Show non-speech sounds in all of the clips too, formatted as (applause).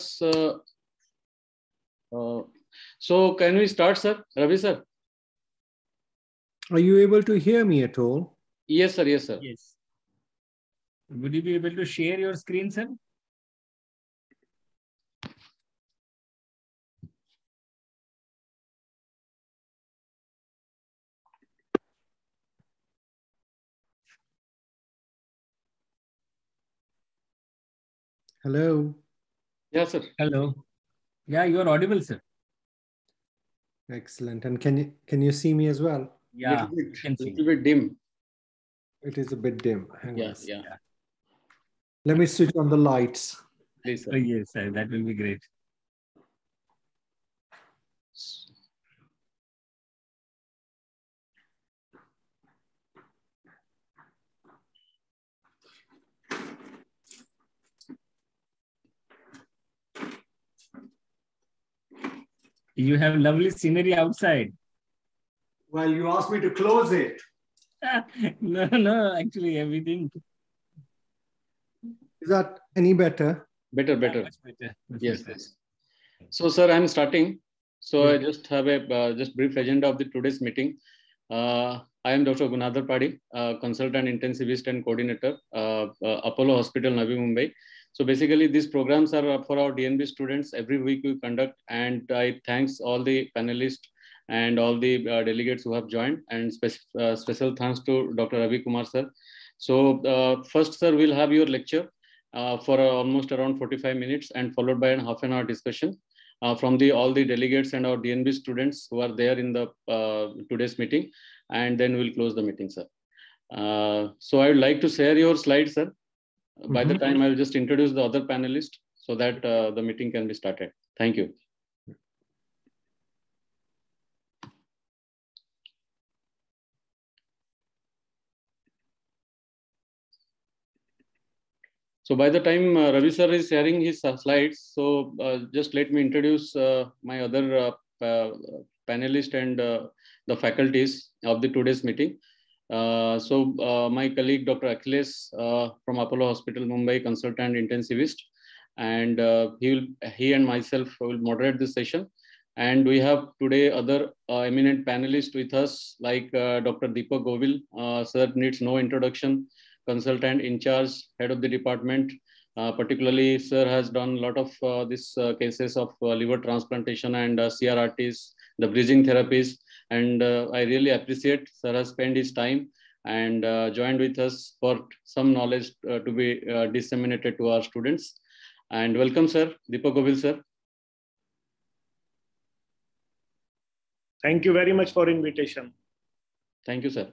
uh, uh, so can we start, sir? Ravi, sir? Are you able to hear me at all? Yes, sir. Yes, sir. Yes. Would you be able to share your screen, sir? Hello. Yes, sir. Hello. Yeah, you are audible, sir. Excellent. And can you can you see me as well? Yeah, little bit, can see. little bit dim. It is a bit dim. Hang on. Yes, yeah. Let me switch on the lights. Please, Oh, yes, sir. That will be great. You have lovely scenery outside. Well, you asked me to close it. (laughs) no, no, actually everything. Is that any better? Better, better. Much better. Yes, yes. So, sir, I'm starting. So, I just have a uh, just brief agenda of the today's meeting. Uh, I am Dr. Gunadhar Padi, uh, consultant intensivist and coordinator, uh, uh, Apollo Hospital, Navi Mumbai. So, basically, these programs are for our DNB students. Every week we conduct, and I thanks all the panelists and all the uh, delegates who have joined, and uh, special thanks to Dr. Ravi Kumar, sir. So, uh, first, sir, we'll have your lecture uh, for uh, almost around 45 minutes and followed by a half an hour discussion uh, from the all the delegates and our DNB students who are there in the uh, today's meeting, and then we'll close the meeting, sir. Uh, so I would like to share your slides, sir. By the Mhm. time I'll just introduce the other panelists so that uh, the meeting can be started. Thank you. So by the time uh, Ravi sir is sharing his uh, slides, so uh, just let me introduce uh, my other uh, uh, panelists and uh, the faculties of the today's meeting. Uh, so uh, my colleague Dr. Achilles uh, from Apollo Hospital Mumbai, consultant intensivist, and uh, he will he and myself will moderate this session. And we have today other uh, eminent panelists with us, like Dr. Deepak Govil. Sir needs no introduction consultant in charge, head of the department. Particularly, sir has done a lot of these cases of liver transplantation and CRRTs, the bridging therapies. And uh, I really appreciate sir has spent his time and uh, joined with us for some knowledge uh, to be uh, disseminated to our students. And welcome, sir, Deepak Govil, sir. Thank you very much for invitation. Thank you, sir.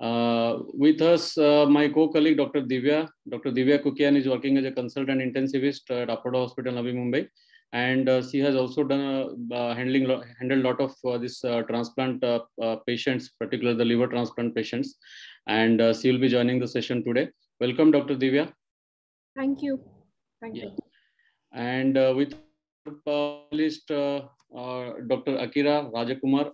Uh, with us, uh, my co-colleague, Dr. Divya. Dr. Divya Kukian is working as a consultant intensivist at Apollo Hospital, Navi Mumbai. And uh, she has also done uh, handling handled a lot of uh, this uh, transplant uh, uh, patients, particularly the liver transplant patients. And uh, she will be joining the session today. Welcome, Dr. Divya. Thank you. Thank Yeah. you. And uh, with uh, uh, Dr. Akila Rajakumar.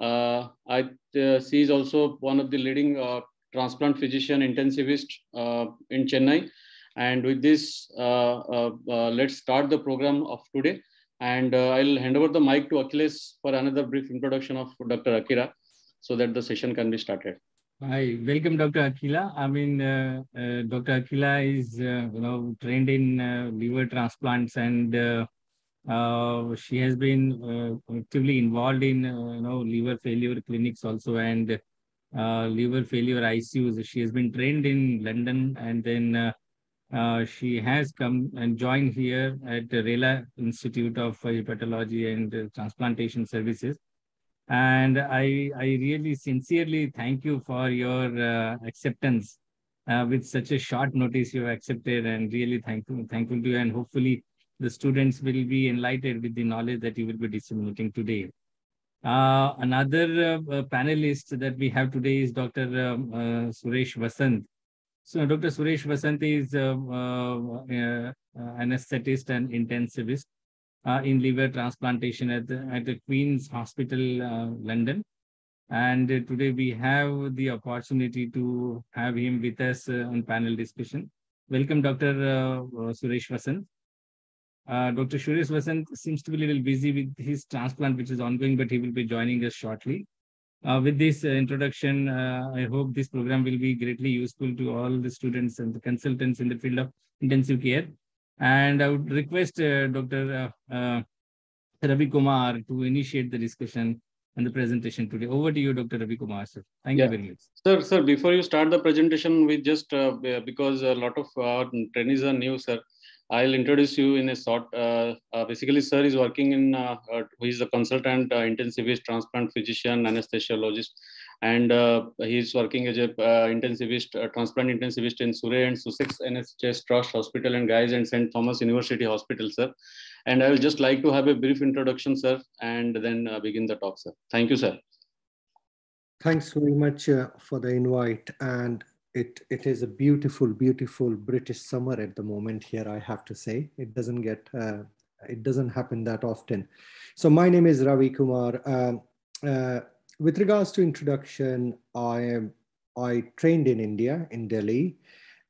Uh, I, uh, she is also one of the leading uh, transplant physician intensivist uh, in Chennai. And with this, uh, uh, uh, let's start the program of today. And I'll hand over the mic to Achilles for another brief introduction of Dr. Akila so that the session can be started. Hi, welcome, Dr. Akila. I mean, uh, uh, Dr. Akila is, uh, you know, trained in liver transplants and she has been actively involved in, you know, liver failure clinics also and liver failure ICUs. She has been trained in London and then uh, she has come and joined here at the Rela Institute of Hepatology and Transplantation Services. And I, I really sincerely thank you for your uh, acceptance uh, with such a short notice you have accepted and really thankful, thankful to you. And hopefully the students will be enlightened with the knowledge that you will be disseminating today. Uh, another uh, panelist that we have today is Dr. Um, Suresh Vasant. So Dr. Suresh Vasant is uh, uh, uh, anesthetist and intensivist uh, in liver transplantation at the, at the Queen's Hospital, London. And today we have the opportunity to have him with us on panel discussion. Welcome, Dr. Suresh Vasant. Uh, Dr. Suresh Vasant seems to be a little busy with his transplant, which is ongoing, but he will be joining us shortly. Uh, with this uh, introduction, uh, I hope this program will be greatly useful to all the students and the consultants in the field of intensive care. And I would request uh, Dr. Ravi Kumar to initiate the discussion and the presentation today. Over to you, Dr. Ravi Kumar, sir. Thank Yeah. you very much. Sir, sir, before you start the presentation, we just, uh, because a lot of our trainees are new, sir, I'll introduce you in a short. Uh, uh, basically, sir is working in, uh, uh, he is a consultant, uh, intensivist, transplant physician, anesthesiologist, and uh, he's working as a intensivist, transplant intensivist in Surrey and Sussex NHS Trust Hospital and Guy's and St. Thomas University Hospital, sir. And I will just like to have a brief introduction, sir, and then begin the talk, sir. Thank you, sir. Thanks very much for the invite. And it, it is a beautiful, beautiful British summer at the moment here, I have to say. It doesn't get, uh, it doesn't happen that often. So my name is Ravi Kumar. Um, uh, with regards to introduction, I am, I trained in India, in Delhi.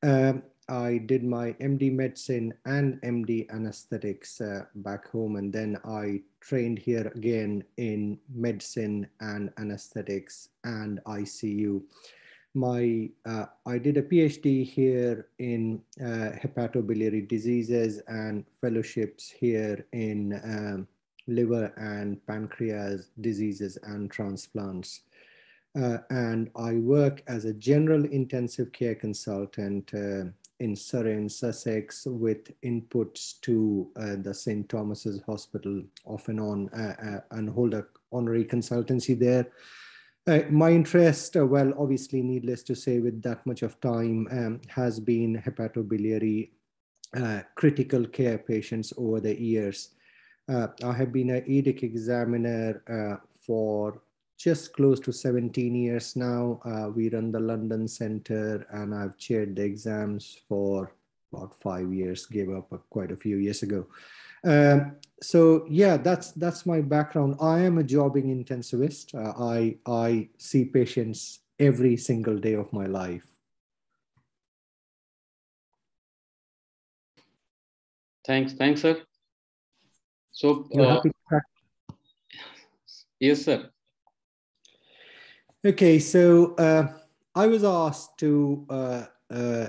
Um, I did my MD medicine and MD anesthetics uh, back home, and then I trained here again in medicine and anesthetics and ICU. My uh, I did a PhD here in uh, hepatobiliary diseases and fellowships here in um, liver and pancreas diseases and transplants. Uh, and I work as a general intensive care consultant uh, in Surrey and Sussex with inputs to uh, the St. Thomas's Hospital off and on uh, and hold a honorary consultancy there. Uh, my interest, uh, well, obviously, needless to say, with that much of time, um, has been hepatobiliary uh, critical care patients over the years. Uh, I have been an EDIC examiner uh, for just close to 17 years now. Uh, we run the London Center and I've chaired the exams for about five years, gave up quite a few years ago. Um, so yeah, that's that's my background. I am a jobbing intensivist. Uh, I I see patients every single day of my life. Thanks, thanks, sir. So, uh, happy to crack- yes, sir. Okay, so uh, I was asked to uh, uh,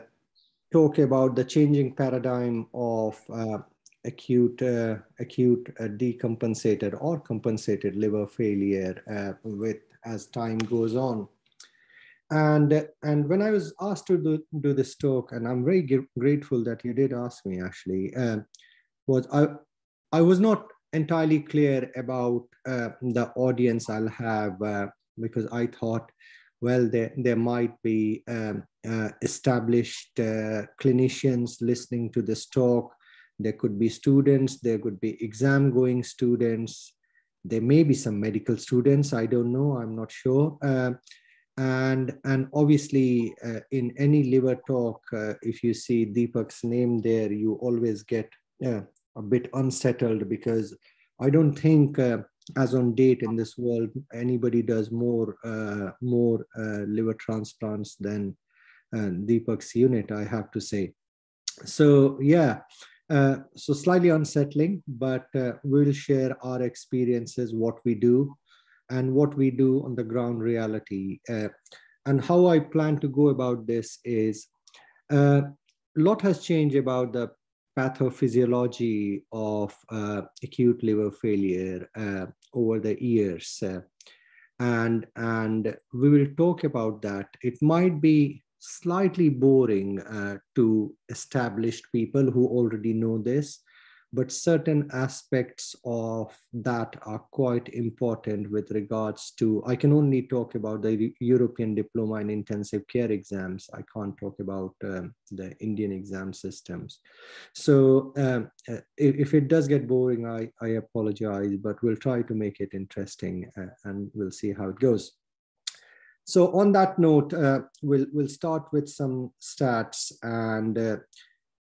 talk about the changing paradigm of uh, acute, uh, acute uh, decompensated or compensated liver failure uh, with as time goes on. And and when I was asked to do, do this talk, and I'm very gr- grateful that you did ask me actually, uh, was I I was not entirely clear about uh, the audience I'll have because I thought, well, there, there might be um, uh, established uh, clinicians listening to this talk. There could be students, there could be exam going students. There may be some medical students, I don't know, I'm not sure. Uh, and, and obviously, uh, in any liver talk, uh, if you see Deepak's name there, you always get uh, a bit unsettled because I don't think uh, as on date in this world anybody does more uh, more liver transplants than Deepak's unit I have to say so yeah uh, so slightly unsettling but uh, we'll share our experiences what we do and what we do on the ground reality uh, and how I plan to go about this is a lot has changed about the pathophysiology of uh, acute liver failure uh, over the years. Uh, and, and we will talk about that. It might be slightly boring uh, to established people who already know this, but certain aspects of that are quite important with regards to, I can only talk about the European diploma in intensive care exams. I can't talk about um, the Indian exam systems. So um, uh, if, it does get boring, I, I apologize, but we'll try to make it interesting uh, and we'll see how it goes. So on that note, uh, we'll, we'll start with some stats and uh,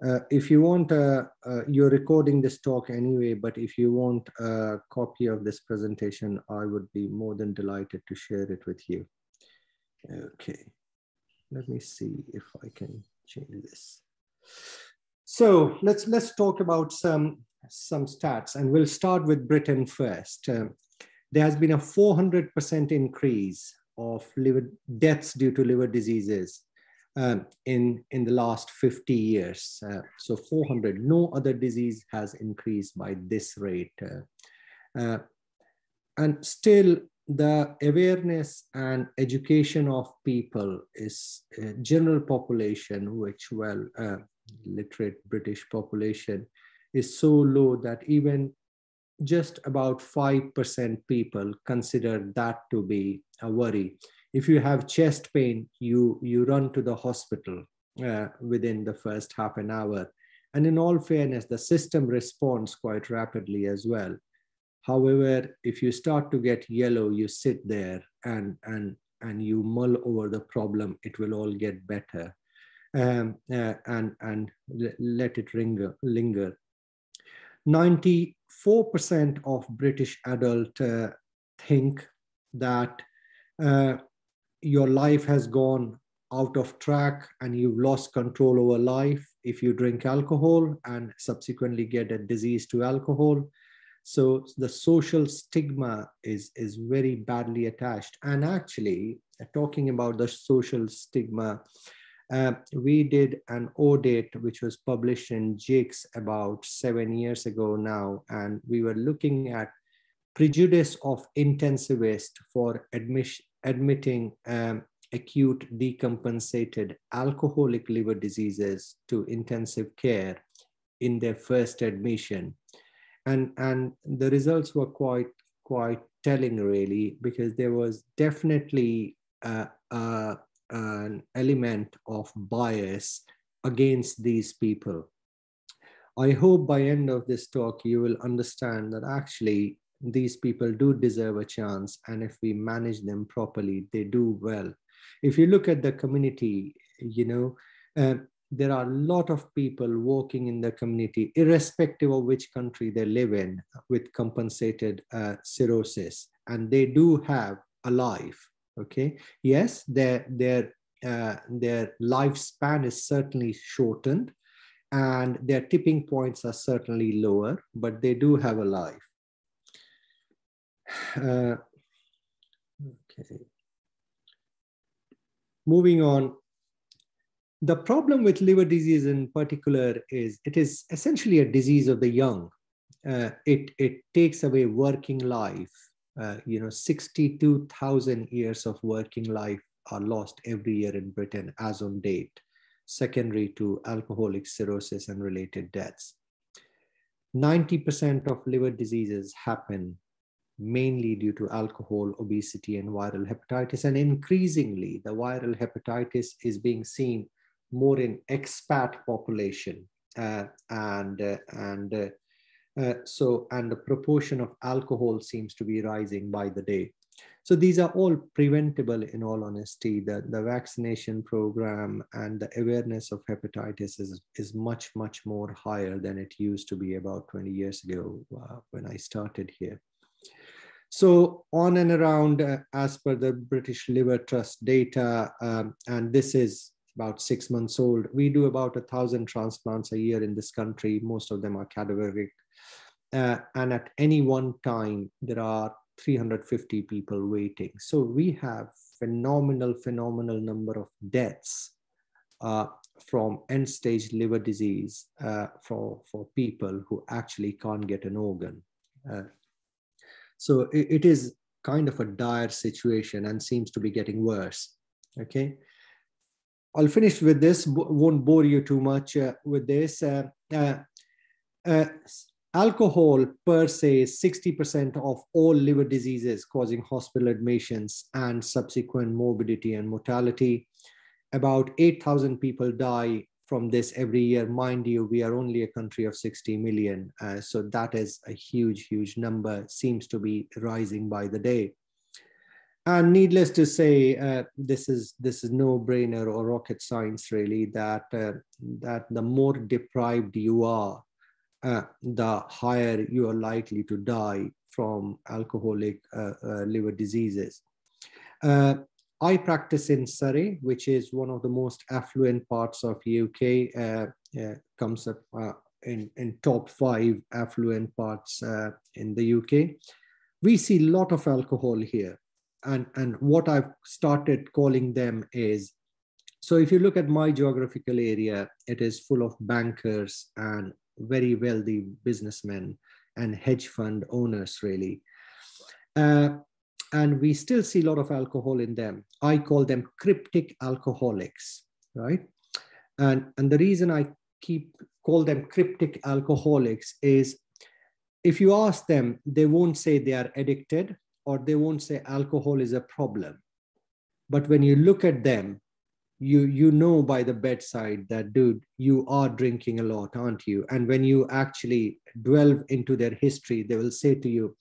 uh, if you want, uh, uh, you're recording this talk anyway, but if you want a copy of this presentation, I would be more than delighted to share it with you. Okay, let me see if I can change this. So let's let's talk about some some stats, and we'll start with Britain first. Uh, there has been a 400% increase of liver deaths due to liver diseases um, in, in the last 50 years. Uh, so 400, no other disease has increased by this rate. Uh, uh, and still the awareness and education of people is general population, which well, uh, literate British population is so low that even just about 5% people consider that to be worry. If you have chest pain, you, you run to the hospital uh, within the first half an hour. And in all fairness, the system responds quite rapidly as well. However, if you start to get yellow, you sit there and, and, and you mull over the problem, it will all get better. Um, uh, and, and let it linger. linger. 94% of British adults uh, think that uh, your life has gone out of track and you've lost control over life if you drink alcohol and subsequently get a disease to alcohol. So the social stigma is, is very badly attached. And actually, talking about the social stigma, uh, we did an audit which was published in JICS about seven years ago now, and we were looking at prejudice of intensivists for admission, admitting um, acute decompensated alcoholic liver diseases to intensive care in their first admission. And, and the results were quite, quite telling really, because there was definitely uh, uh, an element of bias against these people. I hope by end of this talk, you will understand that actually these people do deserve a chance. And if we manage them properly, they do well. If you look at the community, you know, uh, there are a lot of people working in the community, irrespective of which country they live in, with compensated uh, cirrhosis. And they do have a life. Okay. Yes, their, their, uh, their lifespan is certainly shortened and their tipping points are certainly lower, but they do have a life. Uh, okay. Moving on. The problem with liver disease in particular is it is essentially a disease of the young. Uh, it, it takes away working life. Uh, you know, 62,000 years of working life are lost every year in Britain as on date, secondary to alcoholic cirrhosis and related deaths. 90% of liver diseases happen mainly due to alcohol, obesity, and viral hepatitis. And increasingly, the viral hepatitis is being seen more in expat population. Uh, and uh, and uh, uh, so, and the proportion of alcohol seems to be rising by the day. So these are all preventable in all honesty. The, the vaccination program and the awareness of hepatitis is, is much, much more higher than it used to be about 20 years ago uh, when I started here. So on and around, uh, as per the British Liver Trust data, um, and this is about six months old, we do about a thousand transplants a year in this country. Most of them are cadaveric. Uh, and at any one time, there are 350 people waiting. So we have phenomenal, phenomenal number of deaths uh, from end stage liver disease uh, for, for people who actually can't get an organ. Uh, so it, it is kind of a dire situation and seems to be getting worse. Okay. I'll finish with this, won't bore you too much uh, with this. Uh, uh, uh alcohol per se is 60% of all liver diseases causing hospital admissions and subsequent morbidity and mortality. About 8,000 people die from this every year. Mind you, we are only a country of 60 million. Uh, so that is a huge, huge number, seems to be rising by the day. And needless to say, uh, this is this is no brainer or rocket science really. That uh, that the more deprived you are, uh, the higher you are likely to die from alcoholic uh, uh, liver diseases. I practice in Surrey, which is one of the most affluent parts of the UK. Uh, uh, comes up uh, in, in top five affluent parts uh, in the UK. We see a lot of alcohol here. And, and what I've started calling them is, so if you look at my geographical area, it is full of bankers and very wealthy businessmen and hedge fund owners really. Uh, and we still see a lot of alcohol in them. I call them cryptic alcoholics, right? And, and the reason I keep call them cryptic alcoholics is if you ask them, they won't say they are addicted or they won't say alcohol is a problem. But when you look at them, you you know by the bedside that dude you are drinking a lot aren't you and when you actually delve into their history they will say to you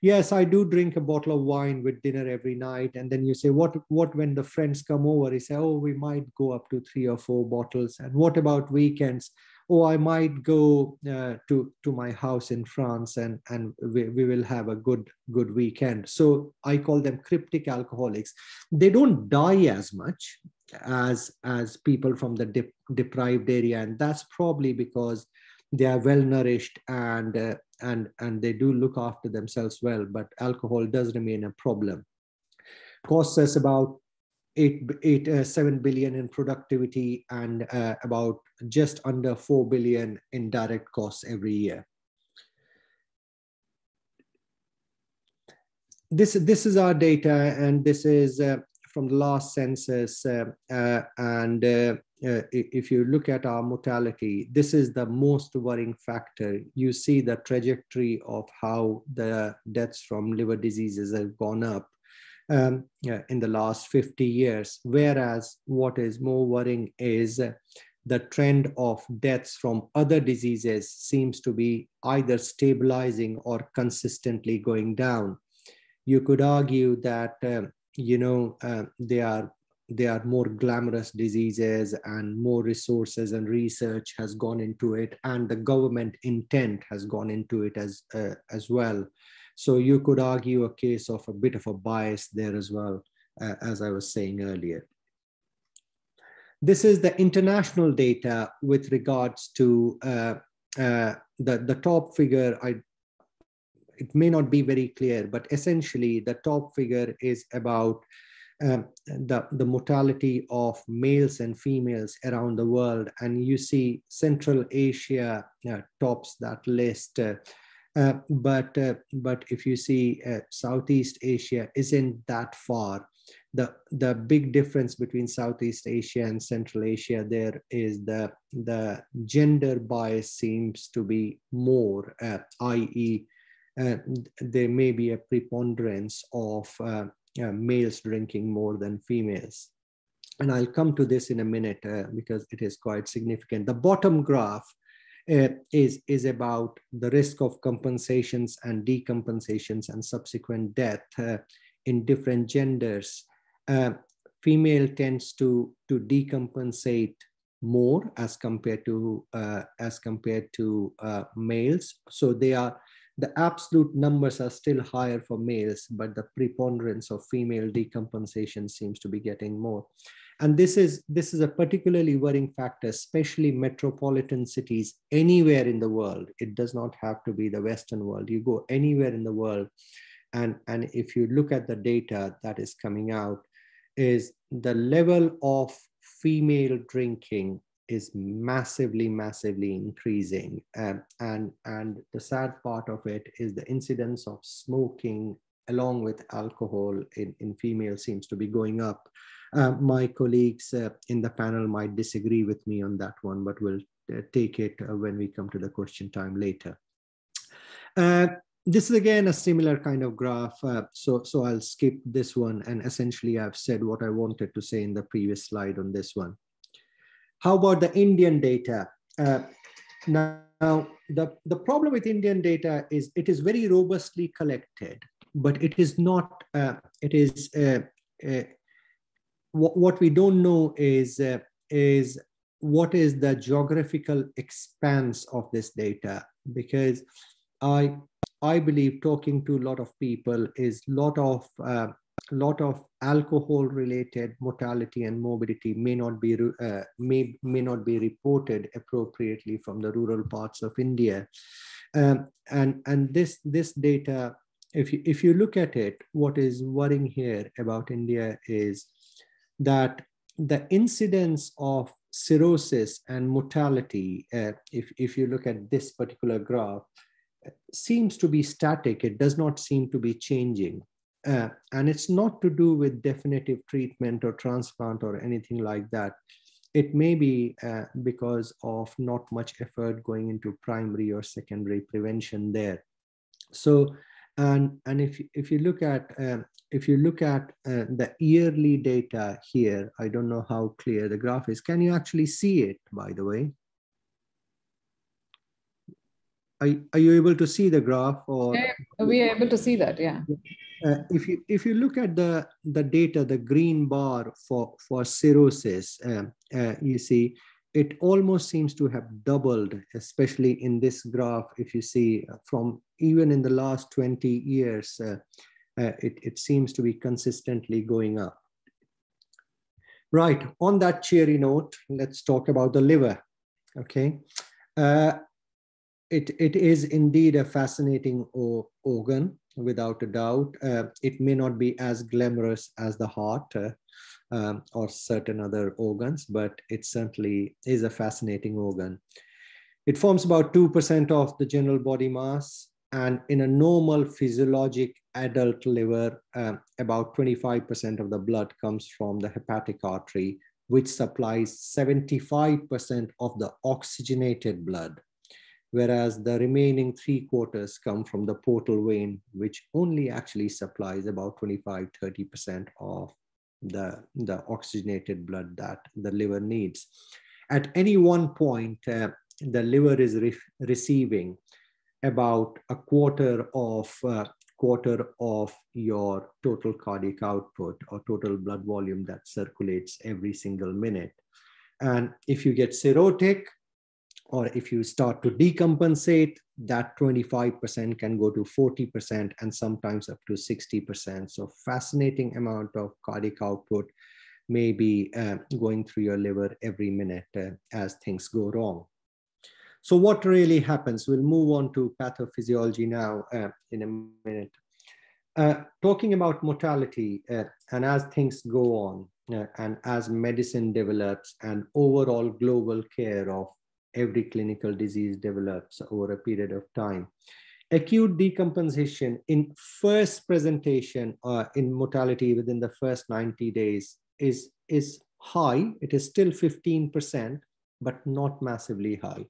yes i do drink a bottle of wine with dinner every night. And then you say what what when the friends come over? You say oh we might go up to three or four bottles. And what about weekends? Oh i might go uh, to to my house in france and and we, we will have a good good weekend. So i call them cryptic alcoholics. They don't die as much as as people from the dep- deprived area. And that's probably because they are well nourished and uh, and and they do look after themselves well but alcohol does remain a problem. Costs us about eight, eight uh, 7 billion in productivity and uh, about just under 4 billion in direct costs every year. This this is our data and this is uh, from the last census uh, uh, and uh, if you look at our mortality, this is the most worrying factor. You see the trajectory of how the deaths from liver diseases have gone up um, in the last 50 years. Whereas what is more worrying is the trend of deaths from other diseases seems to be either stabilizing or consistently going down. You could argue that, um, you know, uh, they are they are more glamorous diseases and more resources and research has gone into it and the government intent has gone into it as uh, as well. So you could argue a case of a bit of a bias there as well uh, as i was saying earlier. This is the international data with regards to uh, uh the the top figure. I it may not be very clear but essentially the top figure is about um, the, the mortality of males and females around the world. And you see Central Asia uh, tops that list. Uh, uh, but uh, but if you see uh, Southeast Asia isn't that far. The, the big difference between Southeast Asia and Central Asia there is the, the gender bias seems to be more, uh, i.e., there may be a preponderance of uh, males drinking more than females. And I'll come to this in a minute uh, because it is quite significant. The bottom graph uh, is, is about the risk of compensations and decompensations and subsequent death uh, in different genders. Uh, female tends to, to decompensate more as compared to uh, as compared to males. So they are the absolute numbers are still higher for males, but the preponderance of female decompensation seems to be getting more. And this is, this is a particularly worrying factor, especially metropolitan cities anywhere in the world. It does not have to be the Western world. You go anywhere in the world, and, and if you look at the data that is coming out, is the level of female drinking is massively, massively increasing. Um, and, and the sad part of it is the incidence of smoking along with alcohol in, in females seems to be going up. Uh, my colleagues uh, in the panel might disagree with me on that one, but we'll uh, take it uh, when we come to the question time later. Uh, this is again a similar kind of graph, uh, so, so I'll skip this one and essentially I've said what I wanted to say in the previous slide on this one. How about the Indian data? Uh, now, the, the problem with Indian data is it is very robustly collected, but it is not, uh, it is, uh, uh what, we don't know is, uh, is what is the geographical expanse of this data? Because I, I believe talking to a lot of people is lot of uh, lot of alcohol related mortality and morbidity may not be uh, may may not be reported appropriately from the rural parts of India. Um, and and this this data if you if you look at it what is worrying here about India is that the incidence of cirrhosis and mortality uh, if if you look at this particular graph seems to be static. It does not seem to be changing uh, and it's not to do with definitive treatment or transplant or anything like that. It may be uh, because of not much effort going into primary or secondary prevention there. So, and and if if you look at uh, if you look at uh, the yearly data here, I don't know how clear the graph is. Can you actually see it, by the way? Are, are you able to see the graph or? Yeah, we are able to see that, yeah. Uh, if you if you look at the the data, the green bar for for cirrhosis, uh, uh, you see it almost seems to have doubled, especially in this graph. If you see from even in the last 20 years, uh, uh, it, it seems to be consistently going up. Right, on that cheery note, let's talk about the liver, okay? Uh, it, it is indeed a fascinating organ without a doubt. Uh, it may not be as glamorous as the heart uh, um, or certain other organs, but it certainly is a fascinating organ. It forms about 2% of the general body mass. And in a normal physiologic adult liver, um, about 25% of the blood comes from the hepatic artery, which supplies 75% of the oxygenated blood whereas the remaining three quarters come from the portal vein, which only actually supplies about 25, 30% of the, the oxygenated blood that the liver needs. At any one point, uh, the liver is re receiving about a quarter of uh, quarter of your total cardiac output or total blood volume that circulates every single minute. And if you get cirrhotic, or if you start to decompensate, that 25% can go to 40% and sometimes up to 60%. So fascinating amount of cardiac output may be uh, going through your liver every minute uh, as things go wrong. So what really happens? We'll move on to pathophysiology now uh, in a minute. Uh, talking about mortality uh, and as things go on uh, and as medicine develops and overall global care of every clinical disease develops over a period of time. Acute decompensation in first presentation uh, in mortality within the first 90 days is, is high. It is still 15%, but not massively high.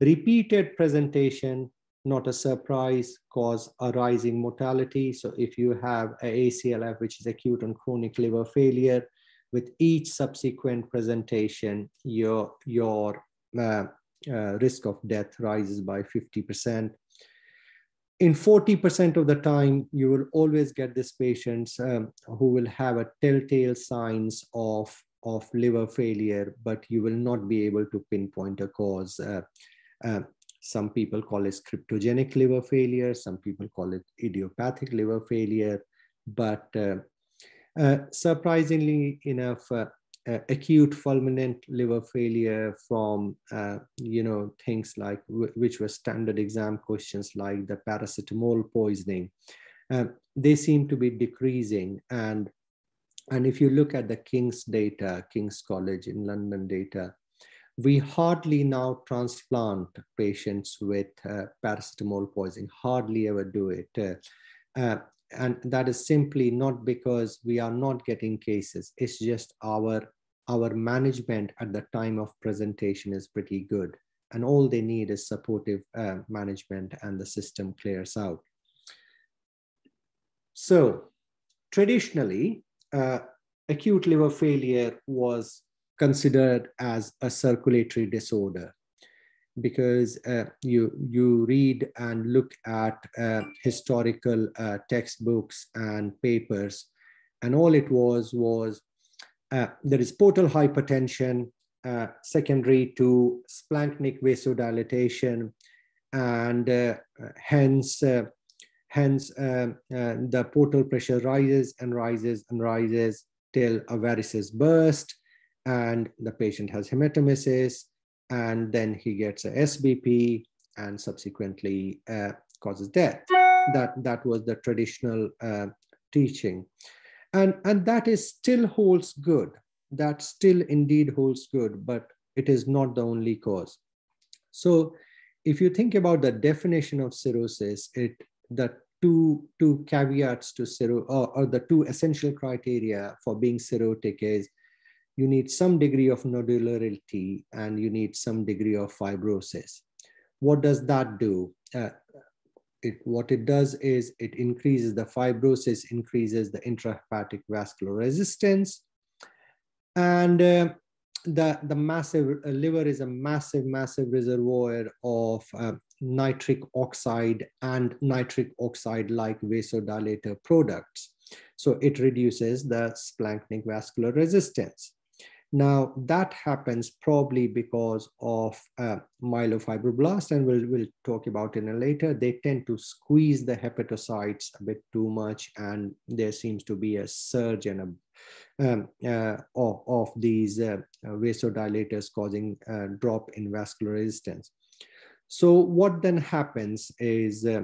Repeated presentation, not a surprise, cause a rising mortality. So if you have a ACLF, which is acute and chronic liver failure, with each subsequent presentation, your, your risk of death rises by 50%. In 40% of the time, you will always get these patients um, who will have a telltale signs of, of liver failure, but you will not be able to pinpoint a cause. Uh, uh, some people call it cryptogenic liver failure, some people call it idiopathic liver failure, but uh, uh, surprisingly enough, uh, uh, acute fulminant liver failure from uh, you know things like which were standard exam questions like the paracetamol poisoning. Uh, they seem to be decreasing. And and if you look at the king's data king's college in london data we hardly now transplant patients with uh, paracetamol poisoning hardly ever do it. Uh, uh, and that is simply not because we are not getting cases. It's just our our management at the time of presentation is pretty good and all they need is supportive uh, management and the system clears out. So traditionally uh, acute liver failure was considered as a circulatory disorder because uh, you you read and look at uh, historical uh, textbooks and papers. And all it was was uh, there is portal hypertension uh, secondary to splanchnic vasodilatation and uh, hence hence the portal pressure rises and rises and rises till a varices burst and the patient has hematemesis and then he gets a SBP and subsequently uh, causes death. That, that was the traditional uh, teaching. And, and that is still holds good. That still indeed holds good, but it is not the only cause. So if you think about the definition of cirrhosis, it the two, two caveats to cirrhosis, or, or the two essential criteria for being cirrhotic is you need some degree of nodularity and you need some degree of fibrosis. What does that do? Uh, it, what it does is it increases the fibrosis, increases the intrahepatic vascular resistance. And uh, the, the massive uh, liver is a massive, massive reservoir of uh, nitric oxide and nitric oxide-like vasodilator products. So it reduces the splanchnic vascular resistance. Now that happens probably because of uh, myofibroblast, and we'll, we'll talk about in a later. They tend to squeeze the hepatocytes a bit too much, and there seems to be a surge and a um, uh, of, of, these uh, vasodilators causing a drop in vascular resistance. So what then happens is uh,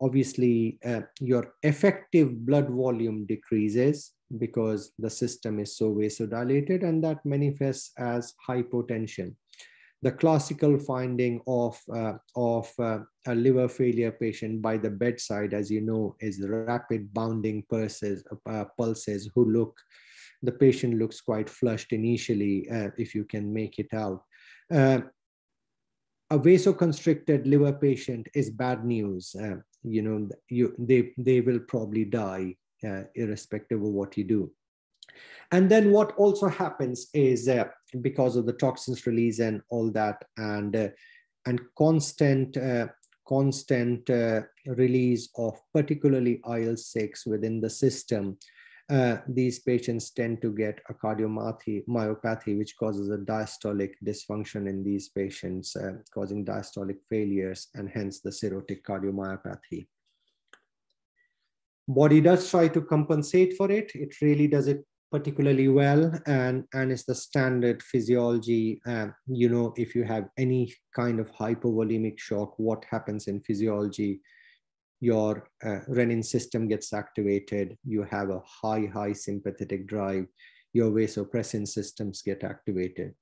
obviously uh, your effective blood volume decreases because the system is so vasodilated and that manifests as hypotension. The classical finding of, uh, of uh, a liver failure patient by the bedside, as you know, is rapid bounding pulses, uh, pulses who look, the patient looks quite flushed initially, uh, if you can make it out. Uh, a vasoconstricted liver patient is bad news. Uh, you know, you, they, they will probably die uh, irrespective of what you do. And then what also happens is uh, because of the toxins release and all that, and uh, and constant uh, constant uh, release of particularly IL-6 within the system, uh, these patients tend to get a cardiomyopathy, which causes a diastolic dysfunction in these patients, causing diastolic failures and hence the cirrhotic cardiomyopathy body does try to compensate for it. It really does it particularly well and and it's the standard physiology uh, you know if you have any kind of hypovolemic shock what happens in physiology your uh, renin system gets activated you have a high high sympathetic drive your vasopressin systems get activated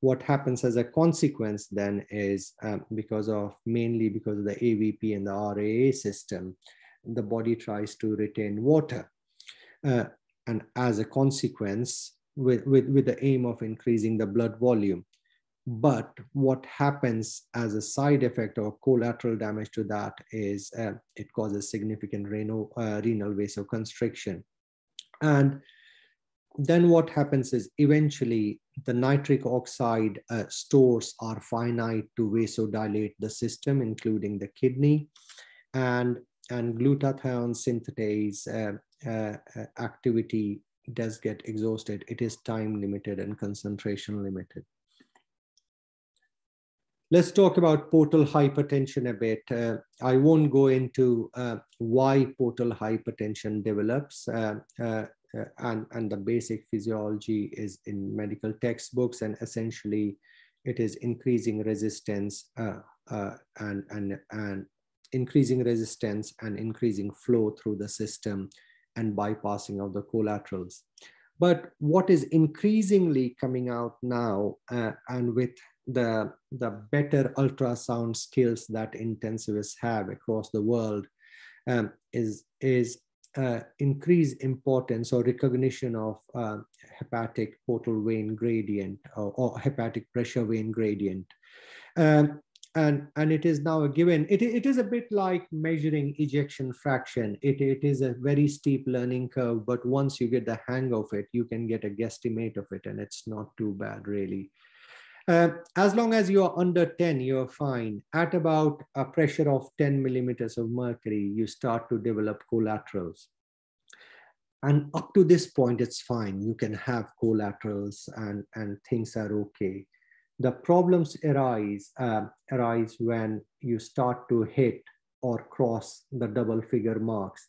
what happens as a consequence then is um, because of mainly because of the avp and the raa system the body tries to retain water. Uh, and as a consequence, with, with, with the aim of increasing the blood volume. But what happens as a side effect or collateral damage to that is uh, it causes significant renal, uh, renal vasoconstriction. And then what happens is eventually the nitric oxide uh, stores are finite to vasodilate the system, including the kidney. And and glutathione synthetase uh, uh, uh, activity does get exhausted. It is time limited and concentration limited. Let's talk about portal hypertension a bit. Uh, I won't go into uh, why portal hypertension develops uh, and, and the basic physiology is in medical textbooks and essentially it is increasing resistance and, and, and increasing resistance and increasing flow through the system and bypassing of the collaterals. But what is increasingly coming out now uh, and with the, the better ultrasound skills that intensivists have across the world um, is, is uh, increased importance or recognition of uh, hepatic portal vein gradient or, or, hepatic pressure vein gradient. Um, and and it is now a given. It, it is a bit like measuring ejection fraction. It, it is a very steep learning curve but once you get the hang of it you can get a guesstimate of it and it's not too bad really. Uh, as long as you're under 10 you're fine. At about a pressure of 10 millimeters of mercury you start to develop collaterals. And up to this point it's fine. You can have collaterals and and things are okay the problems arise uh, arise when you start to hit or cross the double figure marks.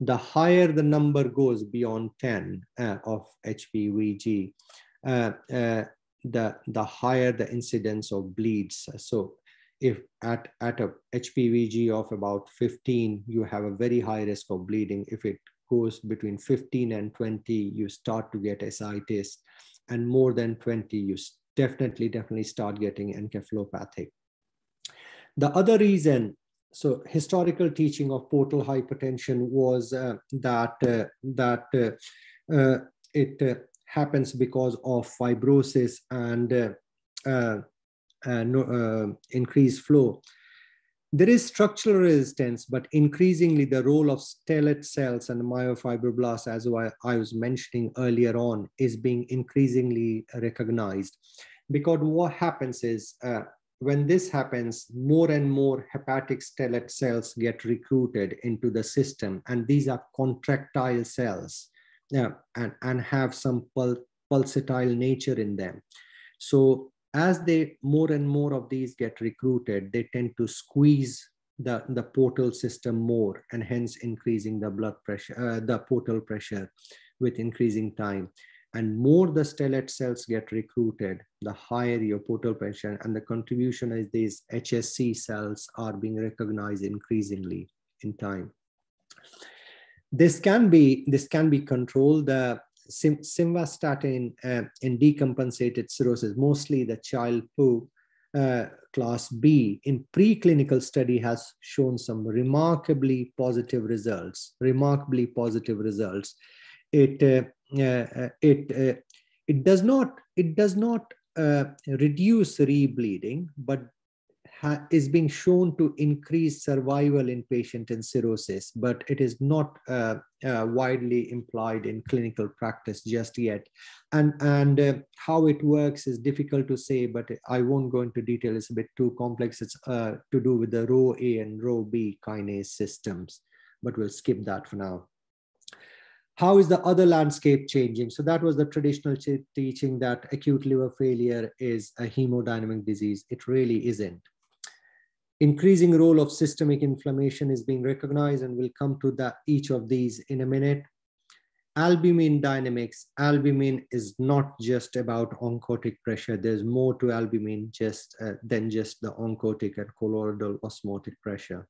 The higher the number goes beyond 10 uh, of HPVG, uh, uh, the, the higher the incidence of bleeds. So if at, at a HPVG of about 15, you have a very high risk of bleeding. If it goes between 15 and 20, you start to get ascites. And more than 20, you definitely, definitely start getting encephalopathic. The other reason, so historical teaching of portal hypertension was uh, that, uh, that uh, uh it uh, happens because of fibrosis and uh, no, increased flow. There is structural resistance, but increasingly the role of stellate cells and myofibroblasts, as I was mentioning earlier on, is being increasingly recognized. Because what happens is, uh, when this happens, more and more hepatic stellate cells get recruited into the system, and these are contractile cells yeah, and, and have some pul pulsatile nature in them. So as they more and more of these get recruited, they tend to squeeze the, the portal system more and hence increasing the blood pressure, uh, the portal pressure with increasing time. And more the stellate cells get recruited, the higher your portal pressure and the contribution as these HSC cells are being recognized increasingly in time. This can be, this can be controlled. The sim, simvastatin uh, in decompensated cirrhosis, mostly the Child-Pugh uh, class B in preclinical study has shown some remarkably positive results, remarkably positive results. It, uh, uh, it, uh, it does not, it does not uh, reduce rebleeding, but is being shown to increase survival in patient in cirrhosis, but it is not uh, uh, widely implied in clinical practice just yet. And, and uh, how it works is difficult to say, but I won't go into detail. It's a bit too complex. It's uh, to do with the Rho A and Rho B kinase systems, but we'll skip that for now. How is the other landscape changing? So that was the traditional teaching that acute liver failure is a hemodynamic disease. It really isn't increasing role of systemic inflammation is being recognized and we'll come to that each of these in a minute. Albumin dynamics, albumin is not just about oncotic pressure. There's more to albumin just uh, than just the oncotic and colloidal osmotic pressure.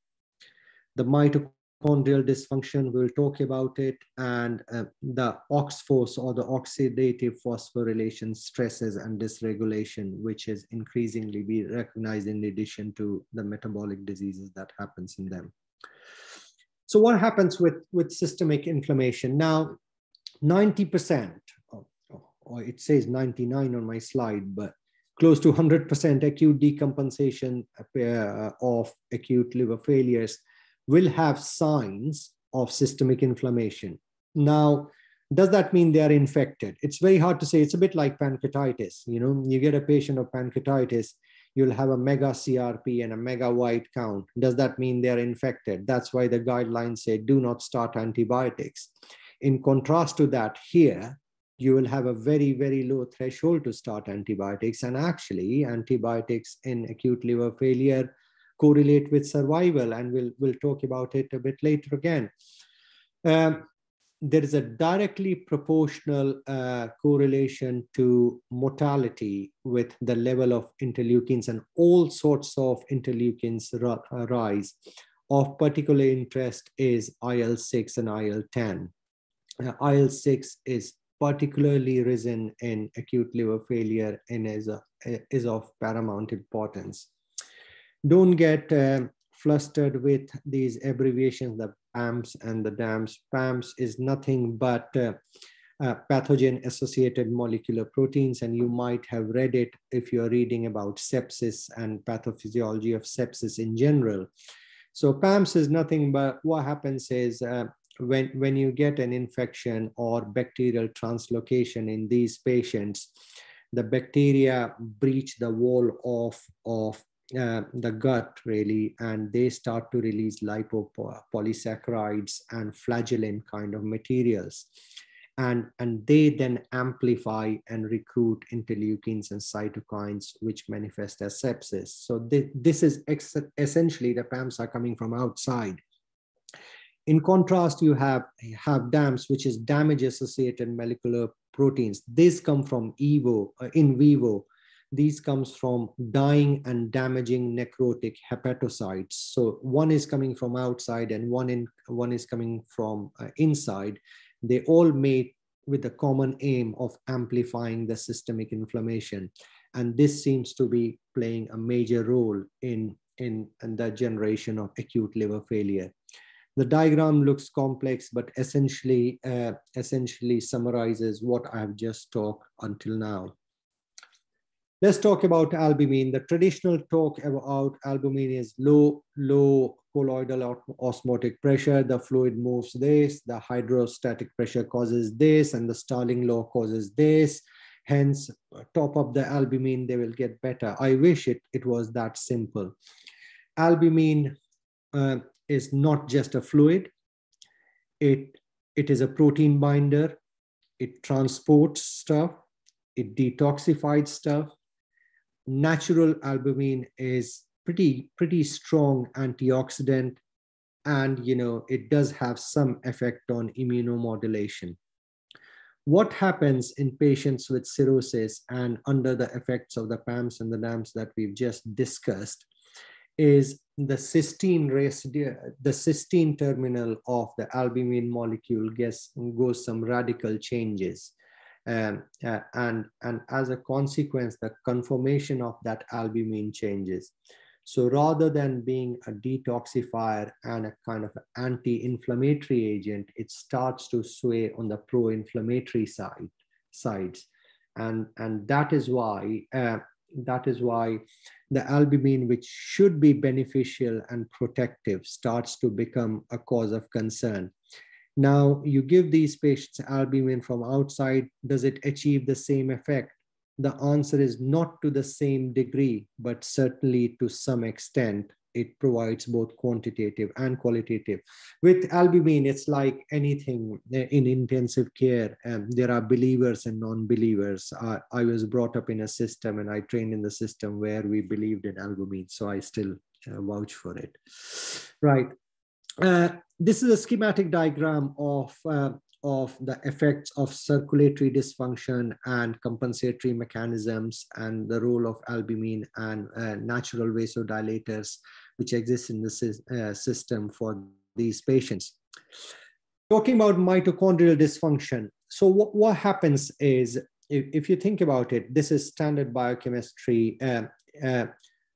The mitochondrial mitochondrial dysfunction, we'll talk about it, and uh, the OXPHOS or the oxidative phosphorylation stresses and dysregulation, which is increasingly be recognized in addition to the metabolic diseases that happens in them. So what happens with, with systemic inflammation? Now, 90%, or it says 99 on my slide, but close to 100% acute decompensation uh, of acute liver failures will have signs of systemic inflammation. Now, does that mean they are infected? It's very hard to say. It's a bit like pancreatitis. You know, you get a patient of pancreatitis, you'll have a mega CRP and a mega white count. Does that mean they are infected? That's why the guidelines say do not start antibiotics. In contrast to that, here, you will have a very, very low threshold to start antibiotics. And actually, antibiotics in acute liver failure correlate with survival, and we'll, we'll talk about it a bit later again. Um, there is a directly proportional uh, correlation to mortality with the level of interleukins and all sorts of interleukins uh, rise. Of particular interest is IL-6 and IL-10. Uh, IL-6 is particularly risen in acute liver failure and is, a, is of paramount importance don't get uh, flustered with these abbreviations, the PAMS and the DAMS. PAMS is nothing but uh, uh, pathogen associated molecular proteins, and you might have read it if you're reading about sepsis and pathophysiology of sepsis in general. So PAMS is nothing but what happens is uh, when, when you get an infection or bacterial translocation in these patients, the bacteria breach the wall of, of uh, the gut really, and they start to release lipopolysaccharides and flagellin kind of materials. and, and they then amplify and recruit interleukins and cytokines, which manifest as sepsis. So th this is essentially the PAMs are coming from outside. In contrast, you have, have DAMs, which is damage-associated molecular proteins. These come from EVO, uh, in vivo. These comes from dying and damaging necrotic hepatocytes. So one is coming from outside and one, in, one is coming from uh, inside they all made with the common aim of amplifying the systemic inflammation. And this seems to be playing a major role in, in, in the generation of acute liver failure. The diagram looks complex, but essentially, uh, essentially summarizes what I have just talked until now. Let's talk about albumin. The traditional talk about albumin is low, low colloidal osmotic pressure. The fluid moves this, the hydrostatic pressure causes this, and the Starling law causes this. Hence, top up the albumin, they will get better. I wish it, it was that simple. Albumin uh, is not just a fluid. It, it is a protein binder. It transports stuff. It detoxifies stuff natural albumin is pretty pretty strong antioxidant and you know it does have some effect on immunomodulation what happens in patients with cirrhosis and under the effects of the PAMs and the DAMs that we've just discussed is the cysteine residue, the cysteine terminal of the albumin molecule gets, goes some radical changes. Um, uh, and, and as a consequence, the conformation of that albumin changes. So rather than being a detoxifier and a kind of anti-inflammatory agent, it starts to sway on the pro-inflammatory side sides, and and that is why uh, that is why the albumin, which should be beneficial and protective, starts to become a cause of concern. Now you give these patients albumin from outside, does it achieve the same effect? The answer is not to the same degree, but certainly to some extent, it provides both quantitative and qualitative. With albumin, it's like anything in intensive care. Um, there are believers and non-believers. Uh, I was brought up in a system and I trained in the system where we believed in albumin, so I still uh, vouch for it. Right. Uh, this is a schematic diagram of, uh, of the effects of circulatory dysfunction and compensatory mechanisms and the role of albumin and uh, natural vasodilators which exist in the uh, system for these patients. Talking about mitochondrial dysfunction. So what, what happens is, if, if, you think about it, this is standard biochemistry.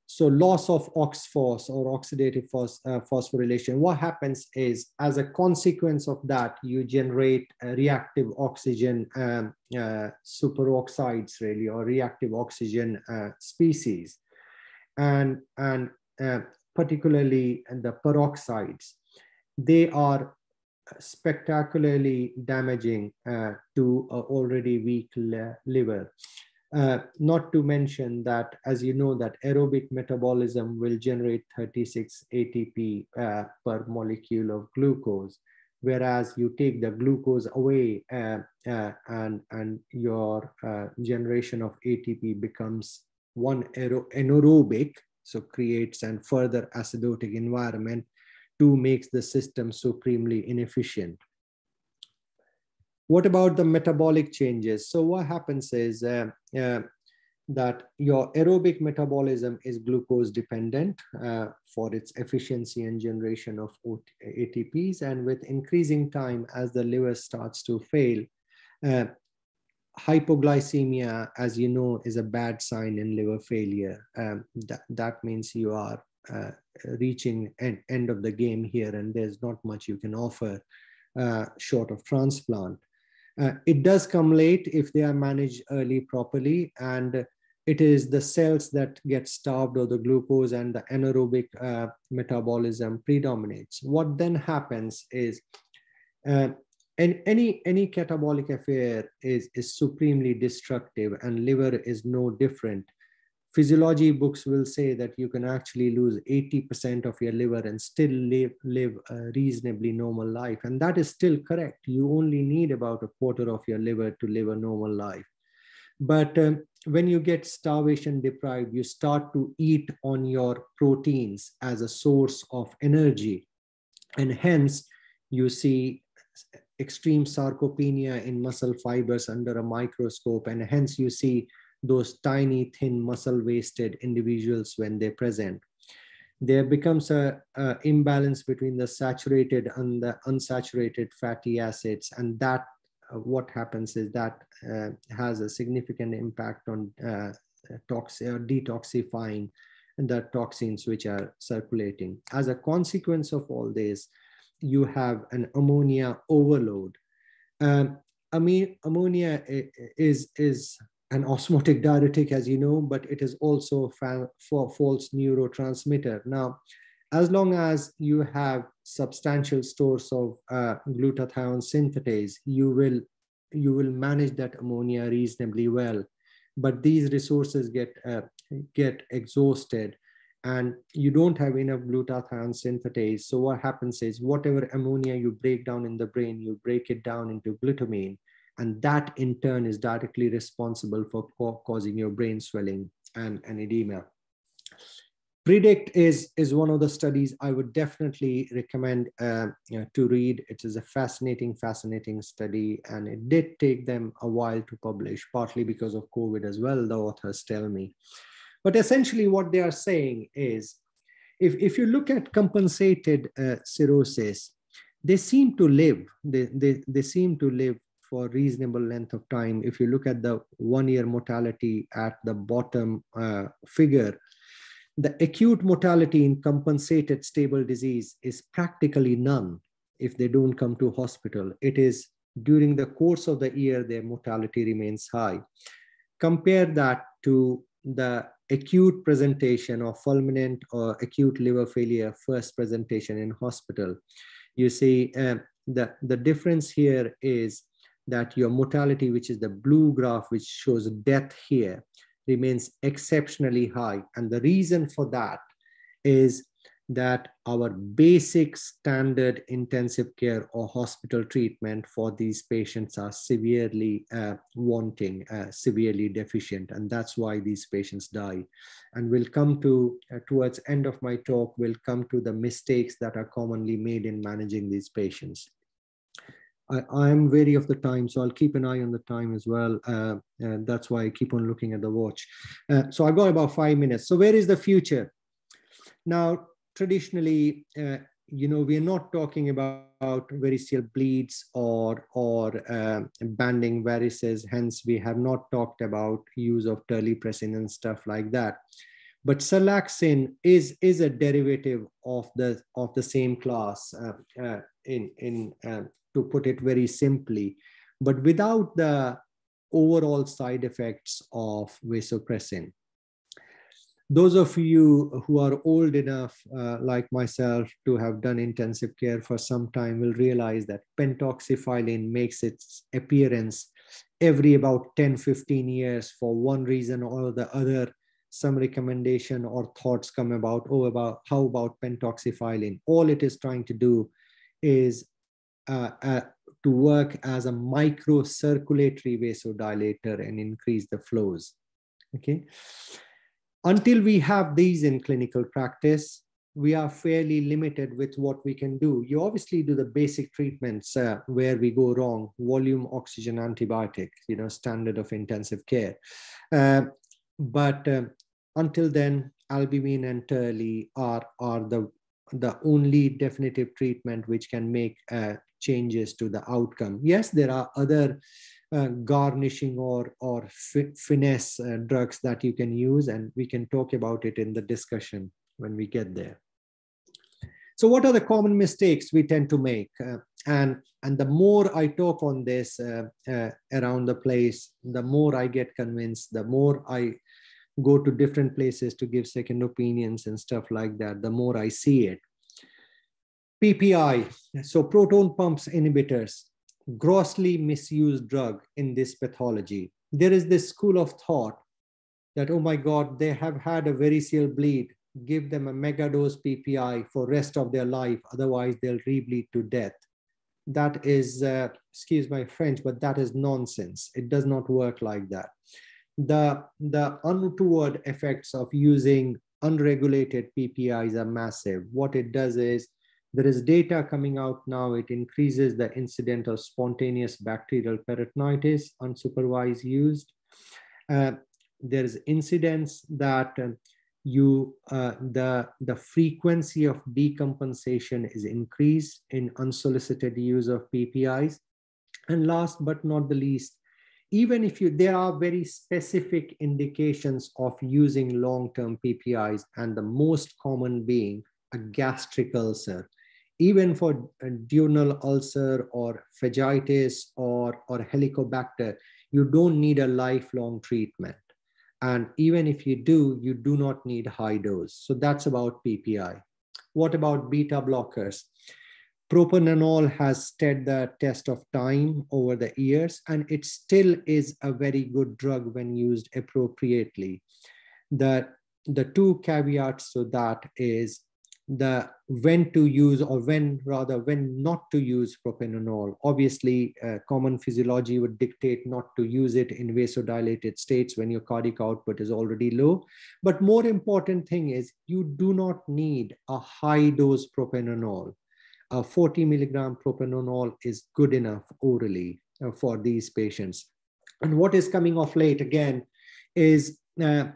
So loss of OXPHOS or oxidative phos uh, phosphorylation, what happens is as a consequence of that, you generate reactive oxygen um, uh, superoxides really, or reactive oxygen uh, species. And, and uh, particularly the peroxides, they are spectacularly damaging uh, to already weak liver. Uh, not to mention that, as you know, that aerobic metabolism will generate 36 ATP uh, per molecule of glucose, whereas you take the glucose away uh, uh and, and your uh, generation of ATP becomes one anaerobic, so creates and further acidotic environment, two makes the system supremely inefficient. What about the metabolic changes? So what happens is uh, uh, that your aerobic metabolism is glucose dependent uh, for its efficiency and generation of ATPs. And with increasing time as the liver starts to fail, uh, hypoglycemia, as you know, is a bad sign in liver failure. Um, that, that means you are uh, reaching an end of the game here and there's not much you can offer uh, short of transplant. Uh, it does come late if they are managed early properly, and it is the cells that get starved or the glucose and the anaerobic uh, metabolism predominates. What then happens is, uh, and any any catabolic affair is is supremely destructive, and liver is no different. Physiology books will say that you can actually lose 80% of your liver and still live, live a reasonably normal life. And that is still correct. You only need about a quarter of your liver to live a normal life. But um, when you get starvation deprived, you start to eat on your proteins as a source of energy. And hence, you see extreme sarcopenia in muscle fibers under a microscope. And hence, you see those tiny, thin, muscle wasted individuals when they're present. There becomes a, a, imbalance between the saturated and the unsaturated fatty acids, and that uh, what happens is that uh, has a significant impact on uh, tox uh, detoxifying the toxins which are circulating. As a consequence of all this, you have an ammonia overload. Um, I mean, ammonia is, is an osmotic diuretic, as you know, but it is also for false neurotransmitter. Now, as long as you have substantial stores of uh, glutathione synthetase, you will you will manage that ammonia reasonably well. But these resources get uh, get exhausted, and you don't have enough glutathione synthetase. So what happens is whatever ammonia you break down in the brain, you break it down into glutamine, and that in turn is directly responsible for causing your brain swelling and, and edema. Predict is, is one of the studies I would definitely recommend uh, you know, to read. It is a fascinating, fascinating study, and it did take them a while to publish, partly because of COVID as well, the authors tell me. But essentially, what they are saying is if, if you look at compensated uh, cirrhosis, they seem to live, they, they, they seem to live for reasonable length of time. If you look at the one year mortality at the bottom uh, figure, the acute mortality in compensated stable disease is practically none if they don't come to hospital. It is during the course of the year, their mortality remains high. Compare that to the acute presentation of fulminant or acute liver failure first presentation in hospital. You see, uh, the, the difference here is that your mortality, which is the blue graph, which shows death here, remains exceptionally high. And the reason for that is that our basic standard intensive care or hospital treatment for these patients are severely uh, wanting, uh, severely deficient, and that's why these patients die. And we'll come to, uh, towards end of my talk, we'll come to the mistakes that are commonly made in managing these patients. I, am wary of the time, so I'll keep an eye on the time as well. Uh, and that's why I keep on looking at the watch. Uh, so I've got about five minutes. So where is the future? Now, traditionally, uh, you know, we're not talking about variceal bleeds or or uh, banding varices. Hence, we have not talked about use of terlipressin and stuff like that. But serelaxin is is a derivative of the of the same class uh, uh, in in uh, to put it very simply, but without the overall side effects of vasopressin. Those of you who are old enough, uh, like myself, to have done intensive care for some time will realize that pentoxifylline makes its appearance every about 10, 15 years for one reason or the other. Some recommendation or thoughts come about, oh, about how about pentoxifylline? All it is trying to do is uh, uh, to work as a microcirculatory vasodilator and increase the flows. Okay. Until we have these in clinical practice, we are fairly limited with what we can do. You obviously do the basic treatments uh, where we go wrong, volume oxygen antibiotic, you know, standard of intensive care. Uh, but uh, until then, albumin and terli are, are the, the only definitive treatment which can make uh, changes to the outcome. Yes, there are other uh, garnishing or, or fi finesse uh, drugs that you can use, and we can talk about it in the discussion when we get there. So what are the common mistakes we tend to make? Uh, and, and the more I talk on this uh, uh, around the place, the more I get convinced, the more I go to different places to give second opinions and stuff like that, the more I see it. PPI, so proton pumps inhibitors, grossly misused drug in this pathology. There is this school of thought that, oh my God, they have had a variceal bleed, give them a megadose PPI for rest of their life, otherwise they'll rebleed to death. That is, uh, excuse my French, but that is nonsense. It does not work like that. The, the untoward effects of using unregulated PPIs are massive. What it does is there is data coming out now. It increases the incidence of spontaneous bacterial peritonitis, unsupervised used. Uh, there is incidence that uh, you uh, the the frequency of decompensation is increased in unsolicited use of PPIs. And last but not the least, even if you there are very specific indications of using long-term PPIs, and the most common being a gastric ulcer even for uh, duodenal ulcer or phagitis or, or helicobacter, you don't need a lifelong treatment. And even if you do, you do not need high dose. So that's about PPI. What about beta blockers? Propranolol has stood the test of time over the years, and it still is a very good drug when used appropriately. The, the two caveats to that is the when to use or when rather when not to use propranolol. Obviously, uh, common physiology would dictate not to use it in vasodilated states when your cardiac output is already low. But more important thing is you do not need a high dose propranolol. A 40 milligram propranolol is good enough orally uh, for these patients. And what is coming off late again is uh,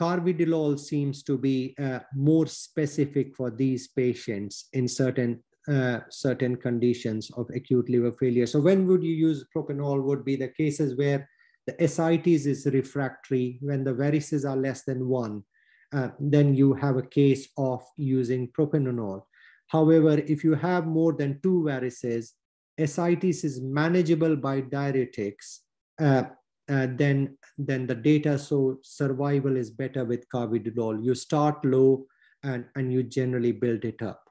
carvedilol seems to be uh, more specific for these patients in certain uh, certain conditions of acute liver failure. So when would you use propranolol would be the cases where the ascites is refractory, when the varices are less than one, uh, then you have a case of using propranolol. However, if you have more than two varices, ascites is manageable by diuretics, uh, uh, then then the data so survival is better with carvedilol. You start low and, and you generally build it up.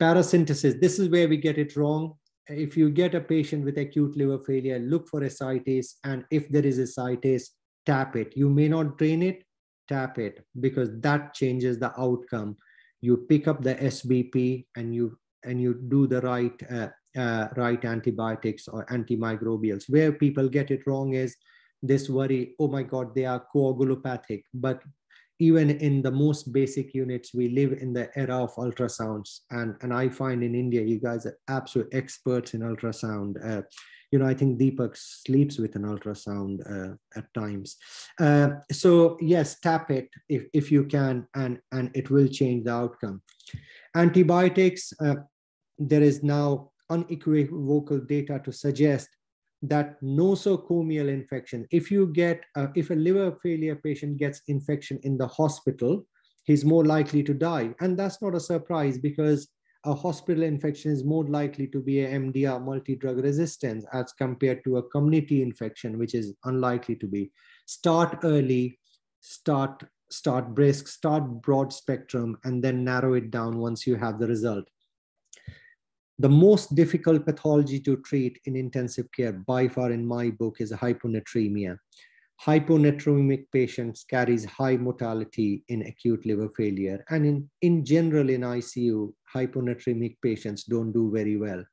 Paracentesis, this is where we get it wrong. If you get a patient with acute liver failure, look for ascites, and if there is ascites, tap it. You may not drain it, tap it, because that changes the outcome. You pick up the SBP and you and you do the right uh, uh, right antibiotics or antimicrobials. Where people get it wrong is this worry, oh my God, they are coagulopathic. But even in the most basic units, we live in the era of ultrasounds. And, and I find in India, you guys are absolute experts in ultrasound. Uh, you know, I think Deepak sleeps with an ultrasound uh, at times. Uh, so yes, tap it if, if you can, and, and it will change the outcome. Antibiotics, uh, there is now unequivocal data to suggest that nosocomial infection, if you get, uh, if a liver failure patient gets infection in the hospital, he's more likely to die. And that's not a surprise because a hospital infection is more likely to be a MDR multi-drug resistance as compared to a community infection, which is unlikely to be. Start early, start, start brisk, start broad spectrum, and then narrow it down once you have the result. The most difficult pathology to treat in intensive care by far in my book is hyponatremia. Hyponatremic patients carries high mortality in acute liver failure. And in, in general in ICU, hyponatremic patients don't do very well.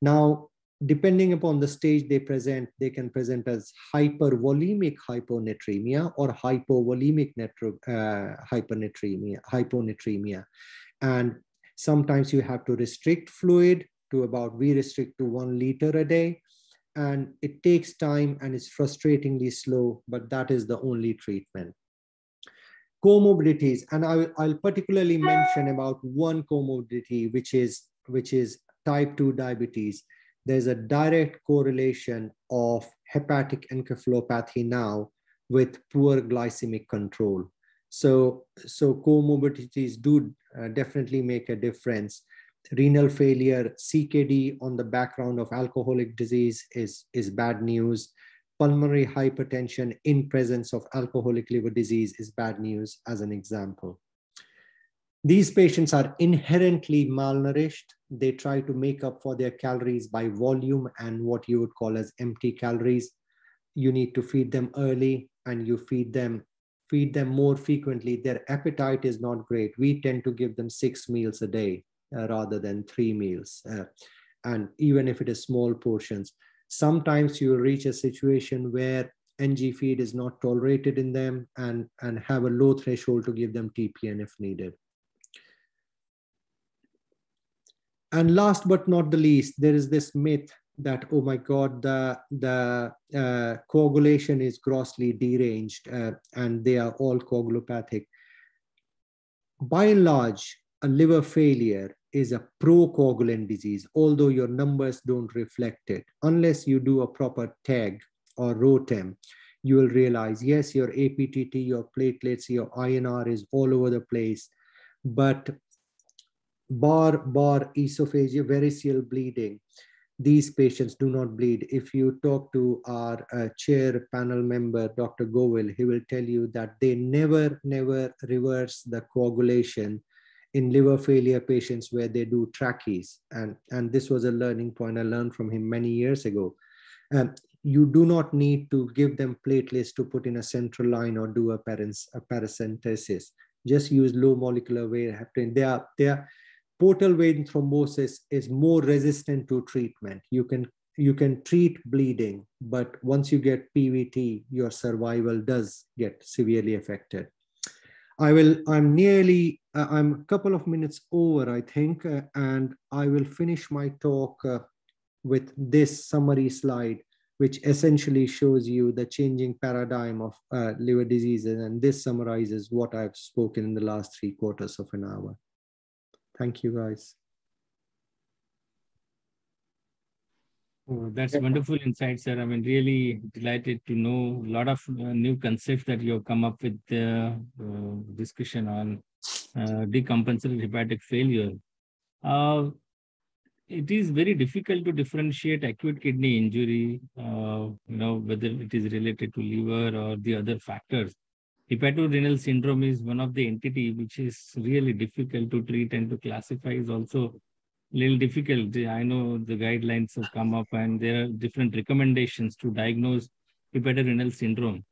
Now, depending upon the stage they present, they can present as hypervolemic hyponatremia or hypovolemic uh, hyponatremia, hyponatremia. And Sometimes you have to restrict fluid to about, we restrict to one liter a day. And it takes time and it's frustratingly slow, but that is the only treatment. Comorbidities, and I, I'll particularly mention about one comorbidity, which is, which is type 2 diabetes. There's a direct correlation of hepatic encephalopathy now with poor glycemic control. So, so comorbidities do uh, definitely make a difference. Renal failure, CKD on the background of alcoholic disease is, is bad news. Pulmonary hypertension in presence of alcoholic liver disease is bad news as an example. These patients are inherently malnourished. They try to make up for their calories by volume and what you would call as empty calories. You need to feed them early and you feed them feed them more frequently, their appetite is not great. We tend to give them six meals a day uh, rather than three meals. Uh, and even if it is small portions, sometimes you reach a situation where NG feed is not tolerated in them and, and have a low threshold to give them TPN if needed. And last but not the least, there is this myth that oh my god the the uh, coagulation is grossly deranged uh, and they are all coagulopathic. By and large a liver failure is a procoagulant disease although your numbers don't reflect it. Unless you do a proper TEG or rotem you will realize yes your aptt your platelets your inr is all over the place but bar bar esophageal variceal bleeding these patients do not bleed. If you talk to our uh, chair panel member, Dr. Govil, he will tell you that they never, never reverse the coagulation in liver failure patients where they do trachees. And, and this was a learning point I learned from him many years ago. Um, you do not need to give them platelets to put in a central line or do a, parens, a paracentesis. Just use low molecular weight heparin. They are, they are, portal vein thrombosis is more resistant to treatment. You can you can treat bleeding, but once you get PVT, your survival does get severely affected. I will, I'm nearly, uh, I'm a couple of minutes over, I think, uh, and I will finish my talk uh, with this summary slide, which essentially shows you the changing paradigm of uh, liver diseases. And this summarizes what I've spoken in the last three quarters of an hour. Thank you, guys. Oh, that's wonderful insight, sir. I mean, really delighted to know a lot of uh, new concepts that you have come up with the uh, discussion on uh, decompensated hepatic failure. Uh, it is very difficult to differentiate acute kidney injury, uh, you know, whether it is related to liver or the other factors hepatorenal syndrome is one of the entity which is really difficult to treat and to classify is also a little difficult. I know the guidelines have come up and there are different recommendations to diagnose hepatorenal syndrome.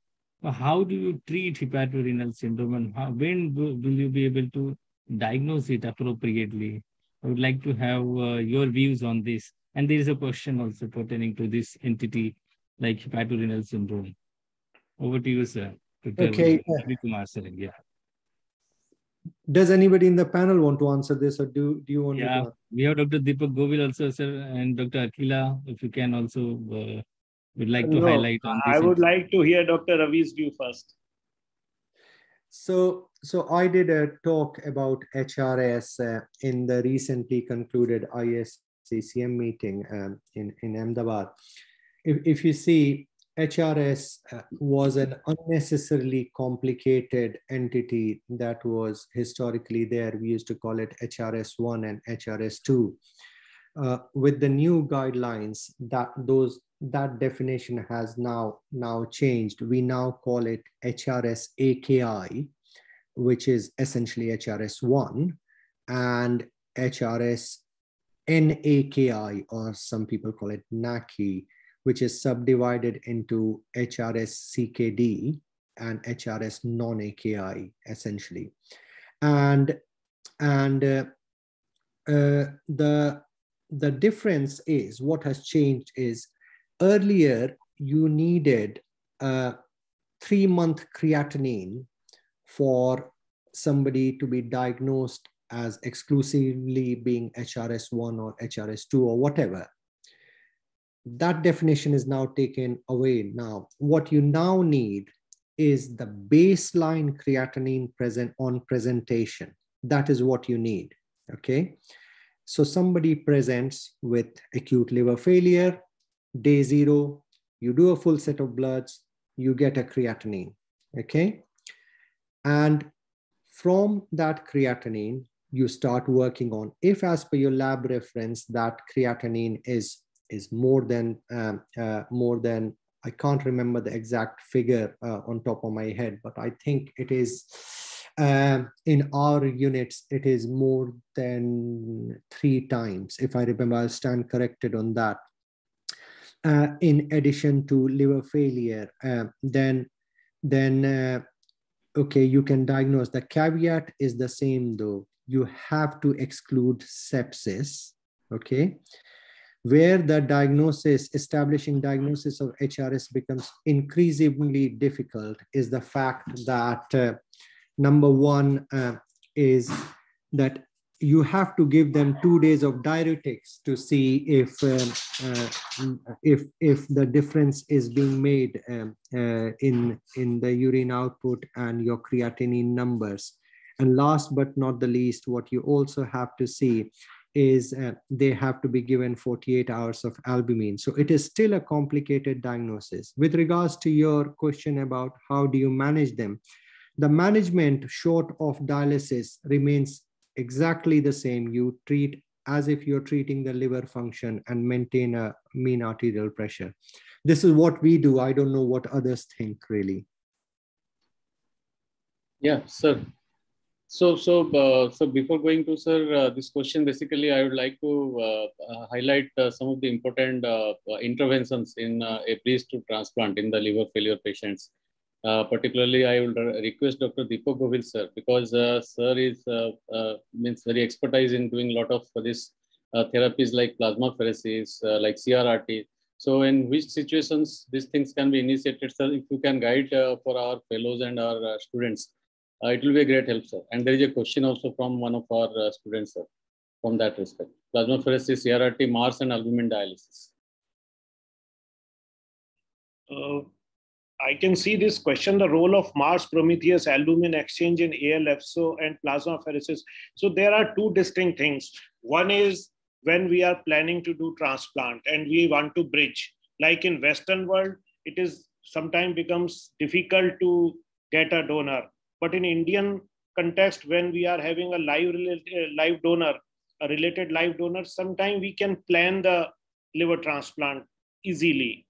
How do you treat hepatorenal syndrome and how, when will you be able to diagnose it appropriately? I would like to have uh, your views on this. And there is a question also pertaining to this entity like hepatorenal syndrome. Over to you, sir. Okay. yeah. Does anybody in the panel want to answer this or do, do you want yeah, to? we have Dr. Deepak Govil also, sir, and Dr. Akila, if you can also uh, would like to no, highlight on this. I would like to hear Dr. Ravi's view first. So, so I did a talk about HRS uh, in the recently concluded ISCCM meeting um, in, in Ahmedabad. If, if you see, HRS uh, was an unnecessarily complicated entity that was historically there. We used to call it HRS1 and HRS2. Uh, with the new guidelines, that those that definition has now now changed. We now call it HRS AKI, which is essentially HRS1, and HRS NAKI, or some people call it NAKI, which is subdivided into HRS CKD and HRS non-AKI essentially. And, and uh, uh, the, the difference is what has changed is earlier you needed a three month creatinine for somebody to be diagnosed as exclusively being HRS1 or HRS2 or whatever that definition is now taken away now. What you now need is the baseline creatinine present on presentation. That is what you need okay? So somebody presents with acute liver failure day zero you do a full set of bloods you get a creatinine okay? And from that creatinine you start working on if as per your lab reference that creatinine is is more than um, uh, more than I can't remember the exact figure uh, on top of my head, but I think it is uh, in our units, it is more than three times. If I remember, I'll stand corrected on that. Uh, in addition to liver failure, uh, then then uh, okay, you can diagnose. The caveat is the same though. You have to exclude sepsis, okay? Where the diagnosis, establishing diagnosis of HRS becomes increasingly difficult is the fact that uh, number one uh, is that you have to give them two days of diuretics to see if um, uh, if if the difference is being made um, uh, in in the urine output and your creatinine numbers. And last but not the least what you also have to see is uh, they have to be given 48 hours of albumin so it is still a complicated diagnosis with regards to your question about how do you manage them the management short of dialysis remains exactly the same. You treat as if you're treating the liver function and maintain a mean arterial pressure. This is what we do. I don't know what others think really. Yeah, sir. So, so, uh, so before going to sir, uh, this question, basically, I would like to uh, uh highlight uh, some of the important uh, interventions in a bridge to transplant in the liver failure patients. Uh, particularly, I will request Dr. Deepak Govil sir because uh, sir is uh, uh, means very expertise in doing a lot of this uh, therapies like plasma plasmapheresis, like CRRT. So, in which situations these things can be initiated, sir? If you can guide for our fellows and our students, Uh, it will be a great help, sir. And there is a question also from one of our uh, students, sir, from that respect. Plasmapheresis, CRRT, MARS, and albumin dialysis. Uh, I can see this question the role of Mars Prometheus albumin exchange in ALFSO and plasmapheresis. So there are two distinct things. One is when we are planning to do transplant and we want to bridge, like in Western world, it is sometimes becomes difficult to get a donor. But in Indian context, when we are having a live live donor, a related live donor, sometimes we can plan the liver transplant easily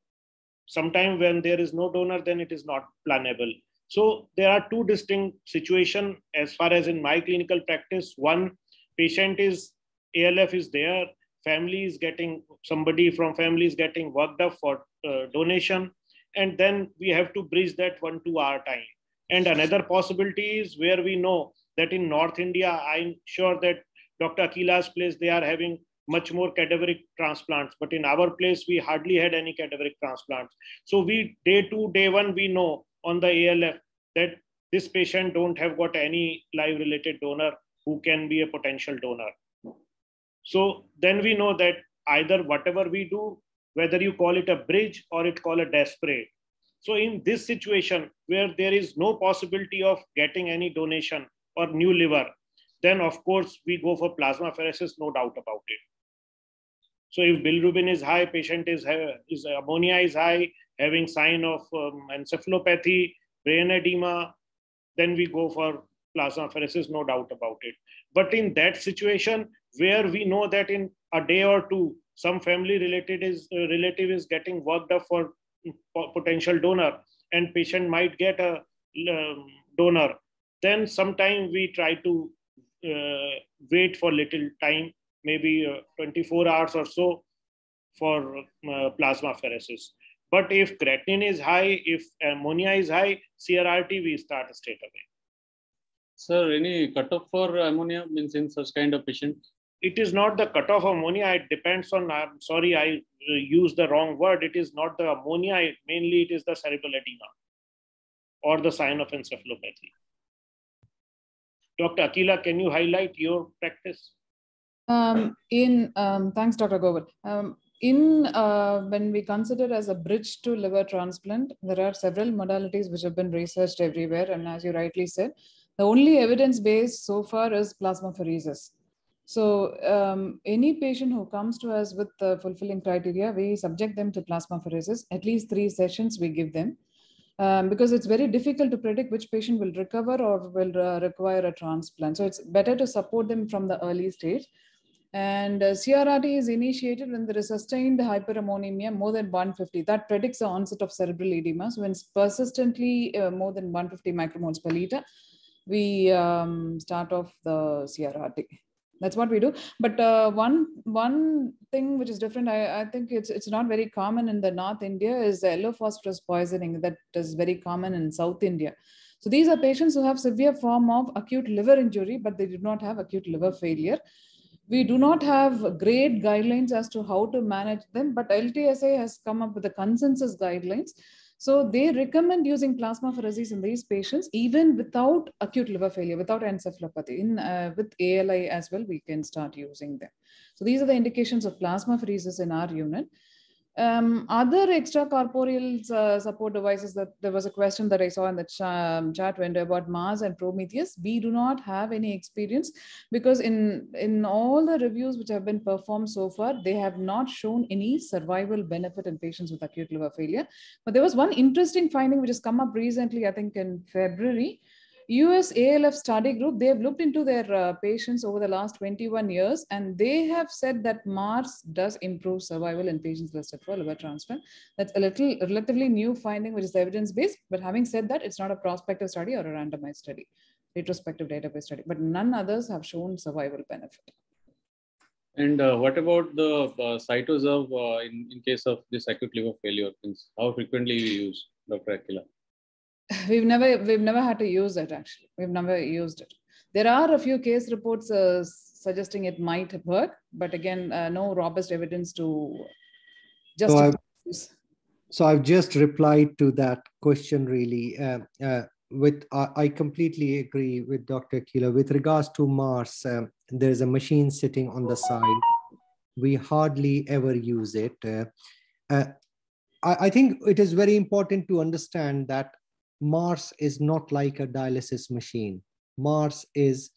Sometimes when there is no donor, then it is not plannable. So there are two distinct situations as far as in my clinical practice. One, patient is ALF is there, family is getting somebody from family is getting worked up for uh, donation, and then we have to bridge that one to our time. And another possibility is where we know that in North India, I'm sure that Dr. Akila's place they are having much more cadaveric transplants. But in our place, we hardly had any cadaveric transplants. So we day two, day one, we know on the ALF that this patient don't have got any live related donor who can be a potential donor. So then we know that either whatever we do, whether you call it a bridge or it call a desperate. So in this situation where there is no possibility of getting any donation or new liver, then of course we go for plasma plasmapheresis, no doubt about it. So if bilirubin is high, patient is, is ammonia is high, having sign of um, encephalopathy, brain edema, then we go for plasma plasmapheresis, no doubt about it. But in that situation where we know that in a day or two, some family related is uh, relative is getting worked up for potential donor, and patient might get a um, donor, then sometime we try to uh, wait for little time maybe uh, 24 hours or so for uh, plasmapheresis. But if creatinine is high, if ammonia is high, CRRT we start straight away. Sir, any cutoff for ammonia means in such kind of patient? It is not the cutoff ammonia. It depends on. I'm sorry, I uh, used the wrong word. It is not the ammonia. It, mainly, it is the cerebral edema or the sign of encephalopathy. Dr. Akila, can you highlight your practice? Um, in um, thanks, Dr. Govil. Um, in uh, when we consider as a bridge to liver transplant, there are several modalities which have been researched everywhere, and as you rightly said, the only evidence base so far is plasmapheresis. So um, any patient who comes to us with the fulfilling criteria, we subject them to plasmapheresis. At least three sessions we give them. Um, because it's very difficult to predict which patient will recover or will uh, require a transplant. So it's better to support them from the early stage. And uh, CRRT is initiated when there is sustained hyperammonemia more than 150. That predicts the onset of cerebral edema. So when it's persistently uh, more than 150 micromoles per liter, we um, start off the CRRT. That's what we do. But uh, one one thing which is different I, I think it's it's not very common in the north india is the yellow phosphorus poisoning that is very common in south india. So these are patients who have severe form of acute liver injury but they do not have acute liver failure. We do not have great guidelines as to how to manage them but ltsa has come up with the consensus guidelines so they recommend using plasmapheresis in these patients even without acute liver failure, without encephalopathy. In uh, with ALI as well, we can start using them. So these are the indications of plasmapheresis in our unit. Um, other extracorporeal uh, support devices that there was a question that I saw in the ch um, chat window about Mars and Prometheus. We do not have any experience because in, in all the reviews which have been performed so far, they have not shown any survival benefit in patients with acute liver failure. But there was one interesting finding which has come up recently, I think in February, US ALF study group, they've looked into their uh, patients over the last 21 years, and they have said that Mars does improve survival in patients listed for liver transplant. That's a little relatively new finding, which is evidence-based. But having said that, it's not a prospective study or a randomized study, retrospective database study. But none others have shown survival benefit. And uh, what about the uh, CytoSorb uh, in, in case of this acute liver failure? How frequently we use, Dr. Akila? (laughs) we've never we've never had to use it actually. We've never used it. There are a few case reports uh, suggesting it might work but again uh, no robust evidence to just so, so i've just replied to that question really. Uh, uh with I completely agree with dr Akila with regards to mars um, there's a machine sitting on the side. We hardly ever use it. Uh, uh, I, I think it is very important to understand that Mars is not like a dialysis machine. Mars is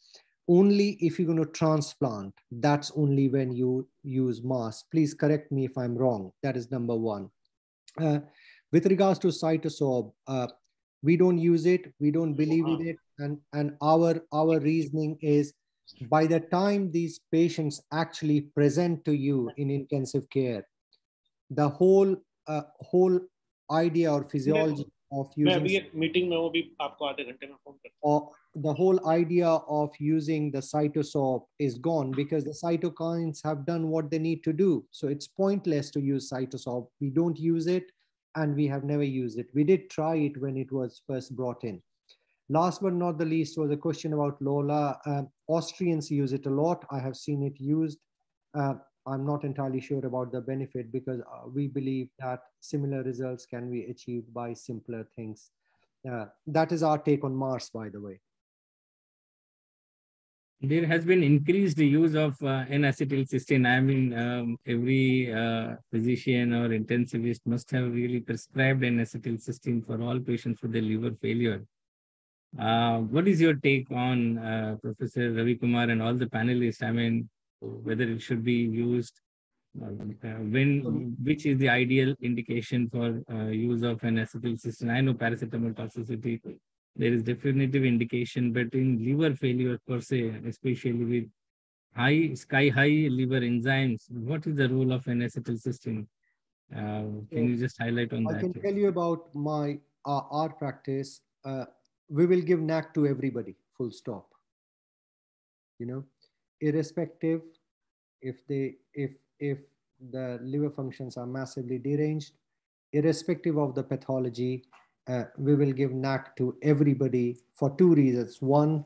only if you're going to transplant, that's only when you use Mars. Please correct me if I'm wrong. That is number one. Uh, with regards to CytoSorb, uh, we don't use it, we don't believe in it, and, and our, our reasoning is by the time these patients actually present to you in intensive care, the whole uh, whole idea or physiology of using. The whole idea of using the CytoSorb is gone because the cytokines have done what they need to do. So it's pointless to use CytoSorb. We don't use it, and we have never used it. We did try it when it was first brought in. Last but not the least was a question about Lola. Uh, Austrians use it a lot. I have seen it used. Uh, I'm not entirely sure about the benefit because uh, we believe that similar results can be achieved by simpler things. Uh, that is our take on Mars, by the way. There has been increased use of uh, N-acetylcysteine. I mean, um, every uh, physician or intensivist must have really prescribed N-acetylcysteine for all patients with the liver failure. Uh, what is your take on uh, Professor Ravi Kumar and all the panelists? I mean, whether it should be used uh, when which is the ideal indication for uh, use of N-acetylcysteine i know paracetamol toxicity there is definitive indication but in liver failure per se especially with high sky high liver enzymes what is the role of N-acetylcysteine uh, can you just highlight on I that? i can tell you about my uh, our practice. Uh, we will give NAC to everybody full stop. You know irrespective if they if if the liver functions are massively deranged irrespective of the pathology uh, we will give NAC to everybody for two reasons. One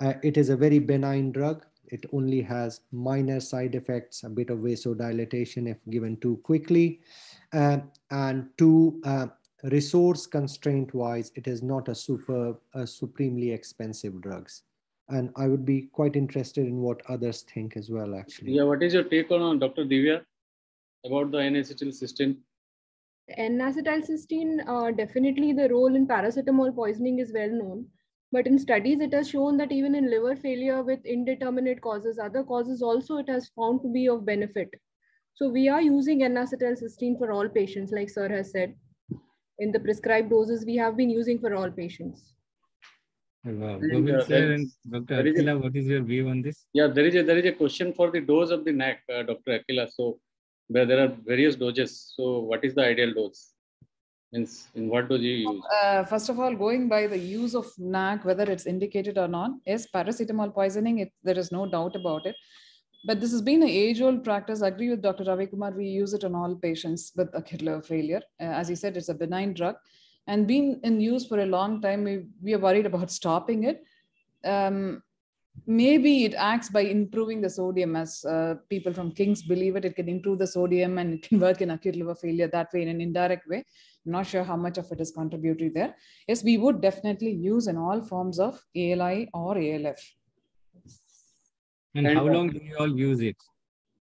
uh, it is a very benign drug. It only has minor side effects a bit of vasodilation if given too quickly. Uh, and two uh, resource constraint wise it is not a super a supremely expensive drugs and I would be quite interested in what others think as well. Actually, yeah. What is your take on uh, Dr. Divya about the N-acetylcysteine? N-acetylcysteine, uh, definitely the role in paracetamol poisoning is well known. But in studies, it has shown that even in liver failure with indeterminate causes, other causes also it has found to be of benefit. So we are using N-acetylcysteine for all patients, like Sir has said. In the prescribed doses, we have been using for all patients. Wow. And, uh, sir and Dr. Akila, a, what is your view on this? Yeah, there is a there is a question for the dose of the NAC, uh, Dr. Akila. So where there are various doses. So what is the ideal dose? Means in what dose you use? Uh, first of all, going by the use of NAC, whether it's indicated or not, is paracetamol poisoning. It, there is no doubt about it. But this has been an age-old practice. I agree with Dr. Ravi Kumar. We use it on all patients with acute liver failure. Uh, as he said, it's a benign drug and been in use for a long time. We, we are worried about (laughs) stopping it. Um, maybe it acts by improving the sodium as uh, people from King's believe it. It can improve the sodium and it can work in acute liver failure that way in an indirect way. I'm not sure how much of it is contributory there. Yes, we would definitely use in all forms of ALI or ALF. And, and how long do you all use it?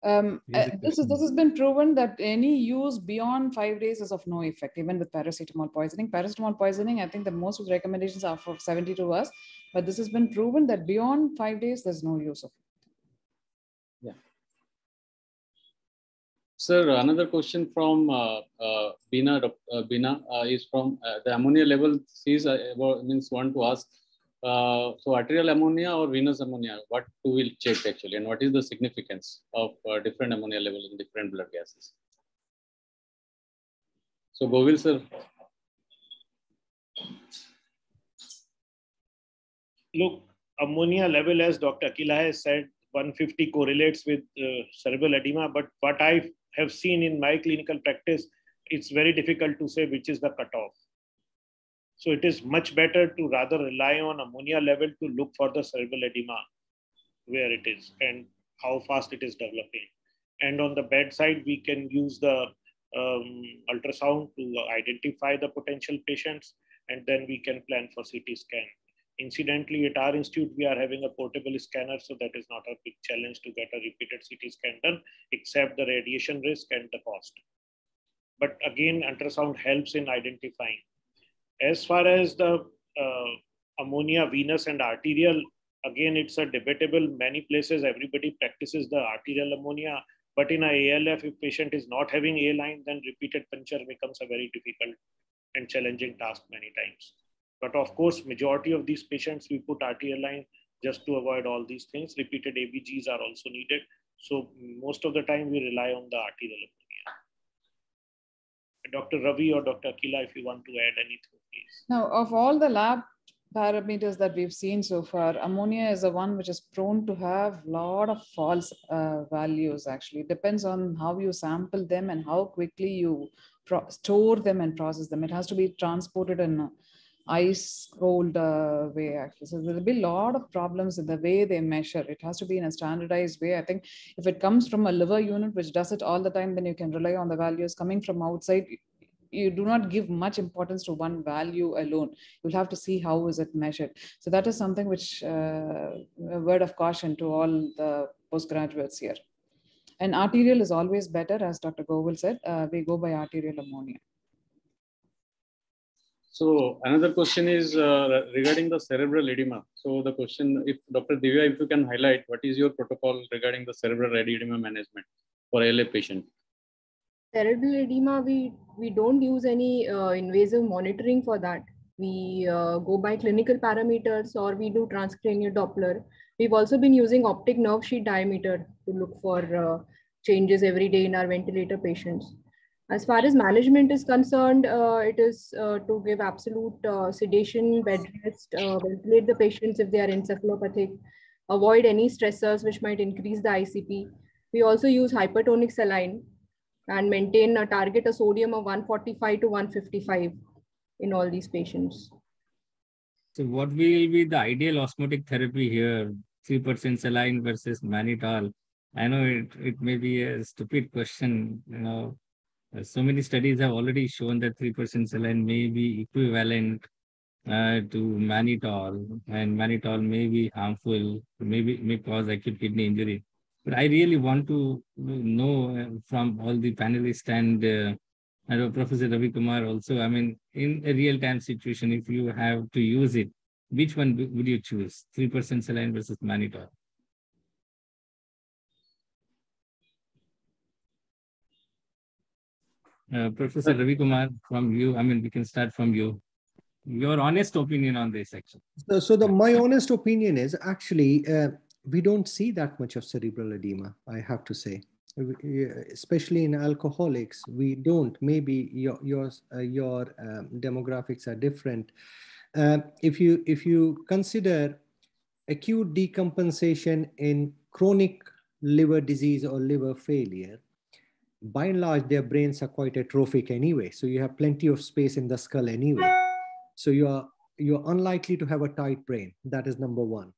Um, uh, this, is, this has been proven that any use beyond five days is of no effect, even with paracetamol poisoning. Paracetamol poisoning, I think the most recommendations are for 72 hours, but this has been proven that beyond five days, there's no use of it. Yeah. Sir, another question from uh, uh, Bina, uh, Bina uh, is from uh, the ammonia level sees uh, means want to ask uh, so arterial ammonia or venous ammonia, what do we check actually, and what is the significance of uh, different ammonia level in different blood gases? So Govil sir. Look, ammonia level, as Dr. Akila has said, 150 correlates with uh, cerebral edema, but what I have seen in my clinical practice, it's very difficult to say which is the cutoff. So it is much better to rather rely on ammonia level to look for the cerebral edema, where it is and how fast it is developing. And on the bedside, we can use the um, ultrasound to identify the potential patients, and then we can plan for CT scan. Incidentally, at our institute, we are having a portable scanner, so that is not a big challenge to get a repeated CT scan done, except the radiation risk and the cost. But again, ultrasound helps in identifying. As far as the uh, ammonia venous and arterial, again, it's a debatable. Many places, everybody practices the arterial ammonia. But in a ALF, if patient is not having A line, then repeated puncture becomes a very difficult and challenging task many times. But of course, majority of these patients, we put arterial line just to avoid all these things. Repeated ABGs are also needed. So most of the time, we rely on the arterial ammonia. Dr. Ravi or Dr. Akila, if you want to add anything. Now, of all the lab parameters that we've seen so far, ammonia is the one which is prone to have a lot of false uh, values actually. It depends on how you sample them and how quickly you store them and process them. It has to be transported in ice cold uh, way actually so there'll be a lot of problems in the way they measure it has to be in a standardized way i think if it comes from a liver unit which does it all the time then you can rely on the values coming from outside you do not give much importance to one value alone you'll have to see how is it measured so that is something which uh, a word of caution to all the postgraduates here and arterial is always better as dr govil said uh, we go by arterial ammonia so another question is uh, regarding the cerebral edema. So the question, if Dr. Divya, if you can highlight, what is your protocol regarding the cerebral edema management for ALA patient? Cerebral edema, we, we don't use any uh, invasive monitoring for that. We uh, go by clinical parameters or we do transcranial Doppler. We've also been using optic nerve sheath diameter to look for uh, changes every day in our ventilator patients. As far as management is concerned, uh, it is uh, to give absolute uh, sedation, bed rest, uh, ventilate the patients if they are encephalopathic, avoid any stressors which might increase the ICP. We also use hypertonic saline and maintain a target a sodium of 145 to 155 in all these patients. So what will be the ideal osmotic therapy here? 3% saline versus mannitol. I know it, it may be a stupid question, you know, so many studies have already shown that 3% saline may be equivalent uh, to mannitol, and mannitol may be harmful, maybe may cause acute kidney injury. But I really want to know uh, from all the panelists and uh, Professor Ravi Kumar also, I mean, in a real-time situation, if you have to use it, which one would you choose? 3% saline versus mannitol? Uh, Professor Ravi Kumar, from you, I mean, we can start from you. Your honest opinion on this section. So, so the, my honest opinion is actually uh, we don't see that much of cerebral edema, I have to say. especially in alcoholics, we don't. Maybe your your uh, your um, demographics are different. Uh, if you if you consider acute decompensation in chronic liver disease or liver failure, by and large, their brains are quite atrophic anyway. So you have plenty of space in the skull anyway. So you are you're unlikely to have a tight brain. That is number one.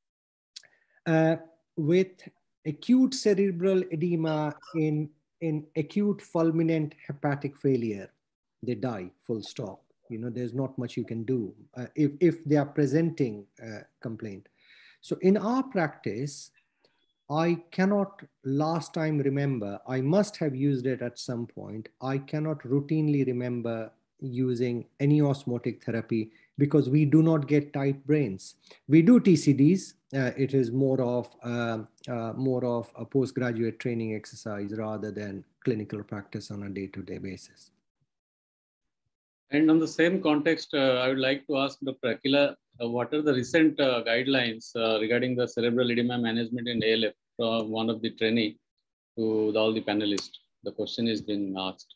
Uh, with acute cerebral edema in, in acute fulminant hepatic failure, they die, full stop. You know, there's not much you can do uh, if, if they are presenting a complaint. So in our practice, I cannot last time remember, I must have used it at some point. I cannot routinely remember using any osmotic therapy because we do not get tight brains. We do TCDs. Uh, it is more of uh, uh, more of a postgraduate training exercise rather than clinical practice on a day-to-day basis. And on the same context, uh, I would like to ask Dr. Akila, uh, what are the recent uh, guidelines regarding the cerebral edema management in ALF from one of the trainee to the, all the panelists? The question is being asked.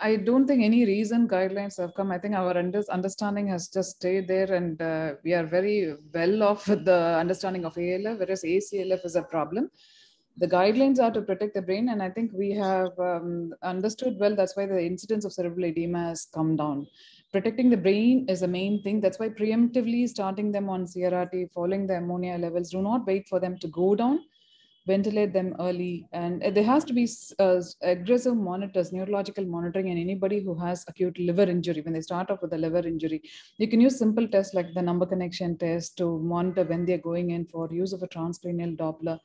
I don't think any recent guidelines have come. I think our understanding has just stayed there, and uh, we are very well off with the understanding of ALF, whereas ACLF is a problem. The guidelines are to protect the brain, and I think we have um, understood well. That's why the incidence of cerebral edema has come down. Protecting the brain is the main thing. That's why preemptively starting them on CRRT, following the ammonia levels, do not wait for them to go down ventilate them early. And there has to be uh, aggressive monitors, neurological monitoring, and anybody who has acute liver injury, when they start off with a liver injury, you can use simple tests like the number connection test to monitor when they're going in for use of a transcranial Doppler.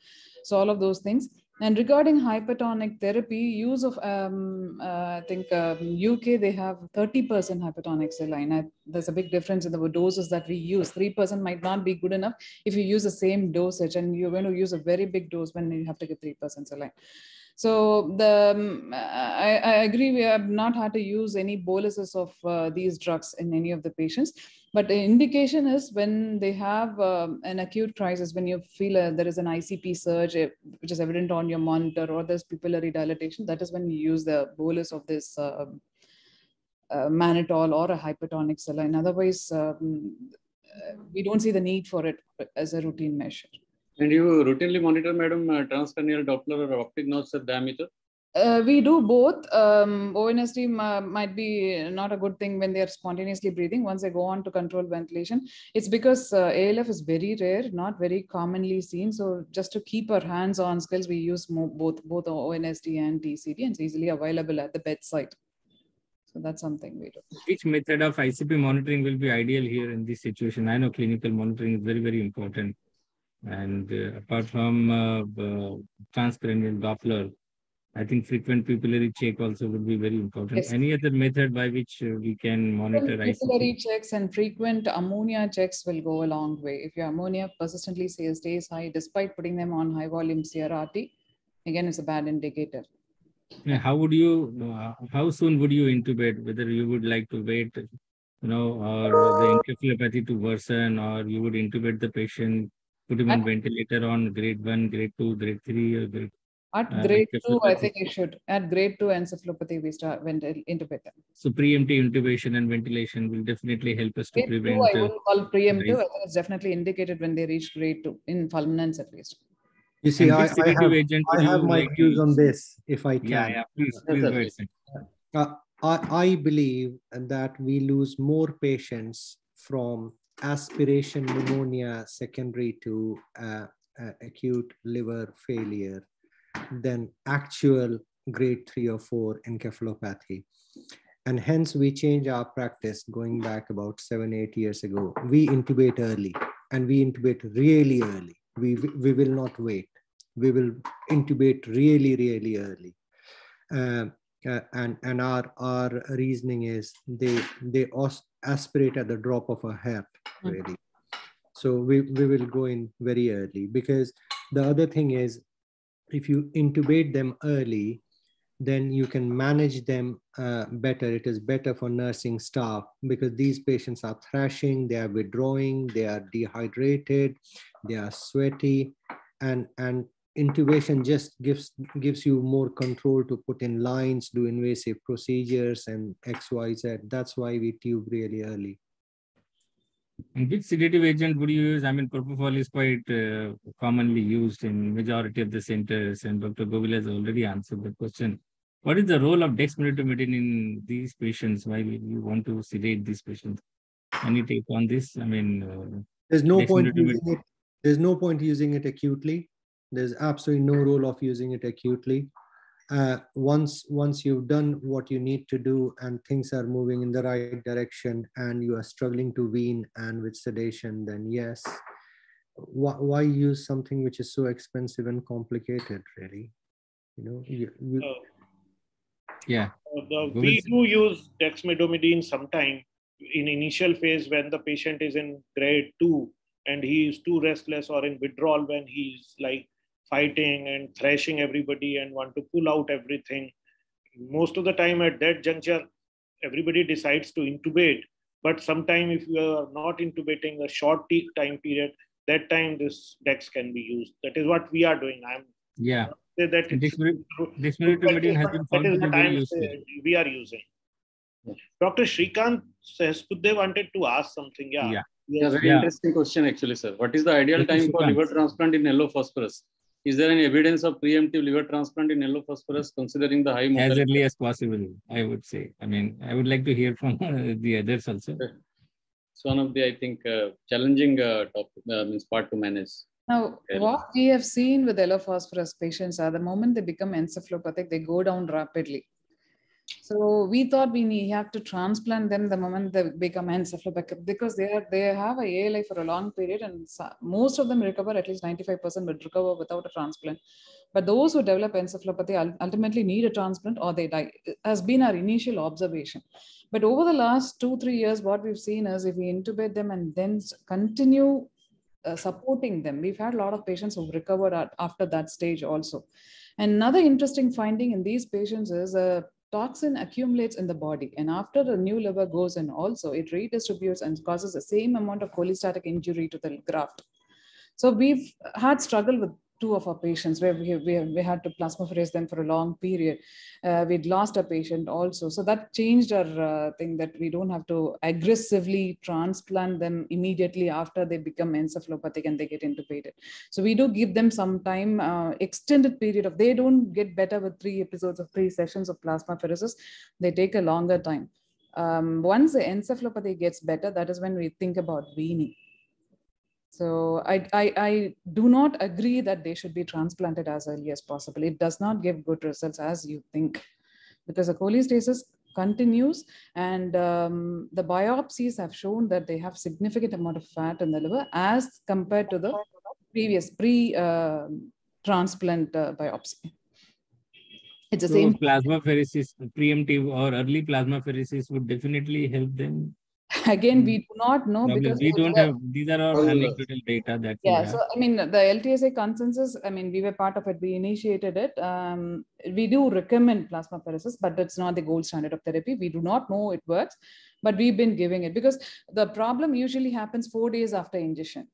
So all of those things. And regarding hypertonic therapy, use of, um, uh, I think um, UK, they have 30% hypertonic saline. I, there's a big difference in the doses that we use. 3% might not be good enough if you use the same dosage and you're going to use a very big dose when you have to get 3% saline. So the um, I, I, agree we have not had to use any boluses of uh, these drugs in any of the patients. But the indication is when they have um, an acute crisis, when you feel uh, there is an ICP surge, eh, which is evident on your monitor, or there's pupillary dilatation, that is when you use the bolus of this uh, uh, mannitol or a hypertonic saline. Otherwise, um, uh, we don't see the need for it as a routine measure. And you routinely monitor, madam, uh, transcranial Doppler or optic nerve diameter? Uh, we do both. Um, ONSD might be not a good thing when they are spontaneously breathing. Once they go on to control ventilation, it's because uh, ALF is very rare, not very commonly seen. So just to keep our hands on skills, we use both both ONSD and TCD, and it's easily available at the bedside. So that's something we do. Which method of ICP monitoring will be ideal here in this situation? I know clinical monitoring is very very important, and uh, apart from uh, transcranial Doppler I think frequent pupillary check also would be very important. Yes. Any other method by which uh, we can monitor Pupillary checks and frequent ammonia checks will go a long way. If your ammonia persistently stays, stays high despite putting them on high volume CRRT, again, it's a bad indicator. Yeah, how would you, uh, how soon would you intubate? Whether you would like to wait, you know, or the encephalopathy to worsen, or you would intubate the patient, put him on ventilator on grade one, grade two, grade three, or grade at uh, grade two, I think you should. At grade two encephalopathy, we start when intubate them. So preemptive intubation and ventilation will definitely help us to grade prevent. Two, I wouldn't call preemptive. I think it's definitely indicated when they reach grade two in fulminants at least. You see, I, I, have, I have my views on this, if I can. Yeah, yeah, please, please uh, I, I believe that we lose more patients from aspiration pneumonia secondary to uh, uh, acute liver failure than actual grade three or four encephalopathy. And hence we change our practice going back about seven, eight years ago. We intubate early and we intubate really early. We, we will not wait. We will intubate really, really early. Uh, uh, and and our our reasoning is they they aspirate at the drop of a hat hmm. really so we, we will go in very early because the other thing is if you intubate them early, then you can manage them uh, better. It is better for nursing staff because these patients are thrashing, they are withdrawing, they are dehydrated, they are sweaty, and and intubation just gives gives you more control to put in lines, do invasive procedures, and X, Y, Z. That's why we tube really early. And which sedative agent would you use? I mean, propofol is quite uh, commonly used in majority of the centers, and Dr. Govil has already answered the question. What is the role of dexmedetomidine in these patients? Why you want to sedate these patients? Any take on this? I mean, uh, there's no point using it. There's no point using it acutely. There's absolutely no role of using it acutely. Uh, once once you've done what you need to do and things are moving in the right direction and you are struggling to wean and with sedation, then yes. Why, why use something which is so expensive and complicated? Really, you know. You, you, uh, yeah. Uh, we do use dexmedetomidine sometime in initial phase when the patient is in grade two and he is too restless or in withdrawal when he's like fighting and thrashing everybody and want to pull out everything. Most of the time at that juncture, everybody decides to intubate. But sometime if you are not intubating a short time period, that time this DEX can be used. That is what we are doing. I'm yeah. Say that this, this has been found to be very useful. We are using. Dr. Shrikant says they wanted to ask something. Yeah. Yeah. Yes. Yeah, very yeah. interesting question actually, sir. What is the ideal time for liver transplant in yellow phosphorus? Is there any evidence of preemptive liver transplant in yellow phosphorus considering the high mortality? As early as possible, I would say. I mean, I would like to hear from the others also. It's one of the, I think, uh, challenging uh, topic, uh, means part to manage. Now, what we have seen with yellow phosphorus patients are the moment they become encephalopathic, they go down rapidly. So we thought we need, have to transplant them the moment they become encephalopathic because they are they have a ALI for a long period and most of them recover at least 95% would recover without a transplant. But those who develop encephalopathy ultimately need a transplant or they die has been our initial observation. But over the last two, three years, what we've seen is if we intubate them and then continue uh, supporting them, we've had a lot of patients who've recovered at, after that stage also. Another interesting finding in these patients is a toxin accumulates in the body and after the new liver goes in also it redistributes and causes the same amount of cholestatic injury to the graft. So we've had struggle with two of our patients where we, we, we had to plasmapherese them for a long period. Uh, we'd lost a patient also. So that changed our uh, thing that we don't have to aggressively transplant them immediately after they become encephalopathic and they get intubated. So we do give them some time, uh, extended period of, they don't get better with three episodes of three sessions of plasmapheresis. They take a longer time. Um, once the encephalopathy gets better, that is when we think about weaning. So I, I, I, do not agree that they should be transplanted as early as possible. It does not give good results as you think because the cholestasis continues and um, the biopsies have shown that they have significant amount of fat in the liver as compared to the previous pre-transplant uh, uh, biopsy. It's the so same. Plasmapheresis, preemptive or early plasmapheresis would definitely help them (laughs) again we hmm. do not know because we don't have these are all anecdotal data that yeah so i mean the ltsa consensus i mean we were part of it we initiated it um, we do recommend plasma plasmapheresis but it's not the gold standard of therapy we do not know it works but we've been giving it because the problem usually happens four days after ingestion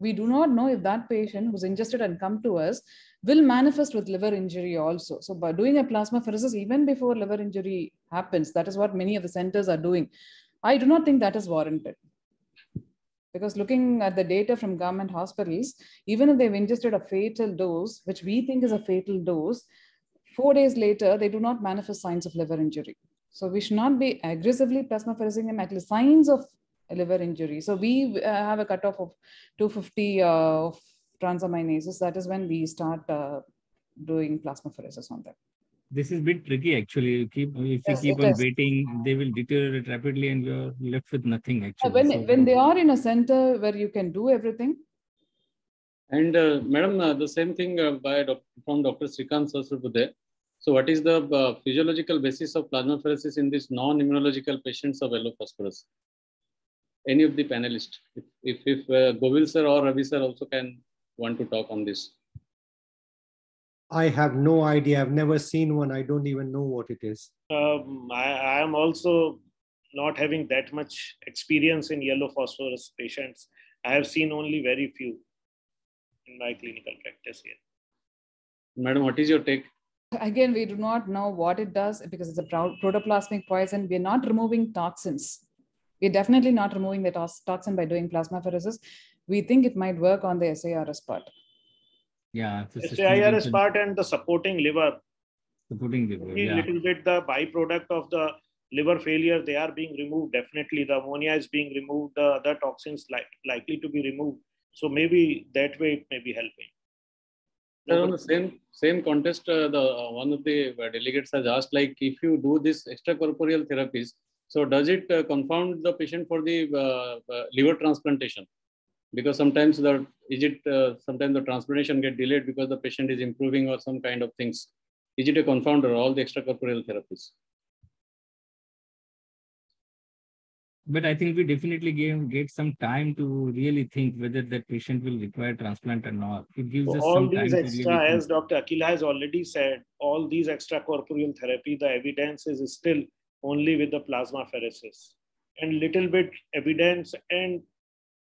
we do not know if that patient who's ingested and come to us will manifest with liver injury also. So by doing a plasmapheresis even before liver injury happens, that is what many of the centers are doing. I do not think that is warranted. Because looking at the data from government hospitals, even if they've ingested a fatal dose, which we think is a fatal dose, four days later, they do not manifest signs of liver injury. So we should not be aggressively plasmapheresing them at least signs of liver injury. So we uh, have a cutoff of 250 uh, of transaminases. That is when we start uh, doing plasmapheresis on them this is a bit tricky actually. You Keep if yes, you keep on is. waiting, they will deteriorate rapidly, and you're left with nothing actually. When so, when they are in a center where you can do everything. And uh, madam, uh, the same thing uh, by from Dr. Srikant Sahasrabudhe. So, what is the uh, physiological basis of plasmapheresis in these non-immunological patients of yellow phosphorus? Any of the panelists, if if, if uh, Govil sir or Ravi sir also can want to talk on this. I have no idea. I've never seen one. I don't even know what it is. Um, I, I am also not having that much experience in yellow phosphorus patients. I have seen only very few in my clinical practice here. Madam, what is your take? Again, we do not know what it does because it's a protoplasmic poison. We're not removing toxins. We're definitely not removing the toxin by doing plasmapheresis. We think it might work on the SIRS part. Yeah. SIRS part and the supporting liver. Supporting liver, yeah. little bit the byproduct of the liver failure, they are being removed. Definitely the ammonia is being removed. The other toxins like, likely to be removed. So maybe that way it may be helping. Sir, on the same same contest, uh, the uh, one of the uh, delegates has asked, like, if you do this extracorporeal therapies, so does it uh, confound the patient for the uh, uh, liver transplantation? Because sometimes the is it uh, sometimes the transplantation get delayed because the patient is improving or some kind of things. Is it a confounder all the extracorporeal therapies? but I think we definitely gave get some time to really think whether that patient will require transplant or not. It gives so us all some these time extra, really as Dr. Akila has already said, all these extracorporeal therapy, the evidence is still only with the plasmapheresis, and little bit evidence and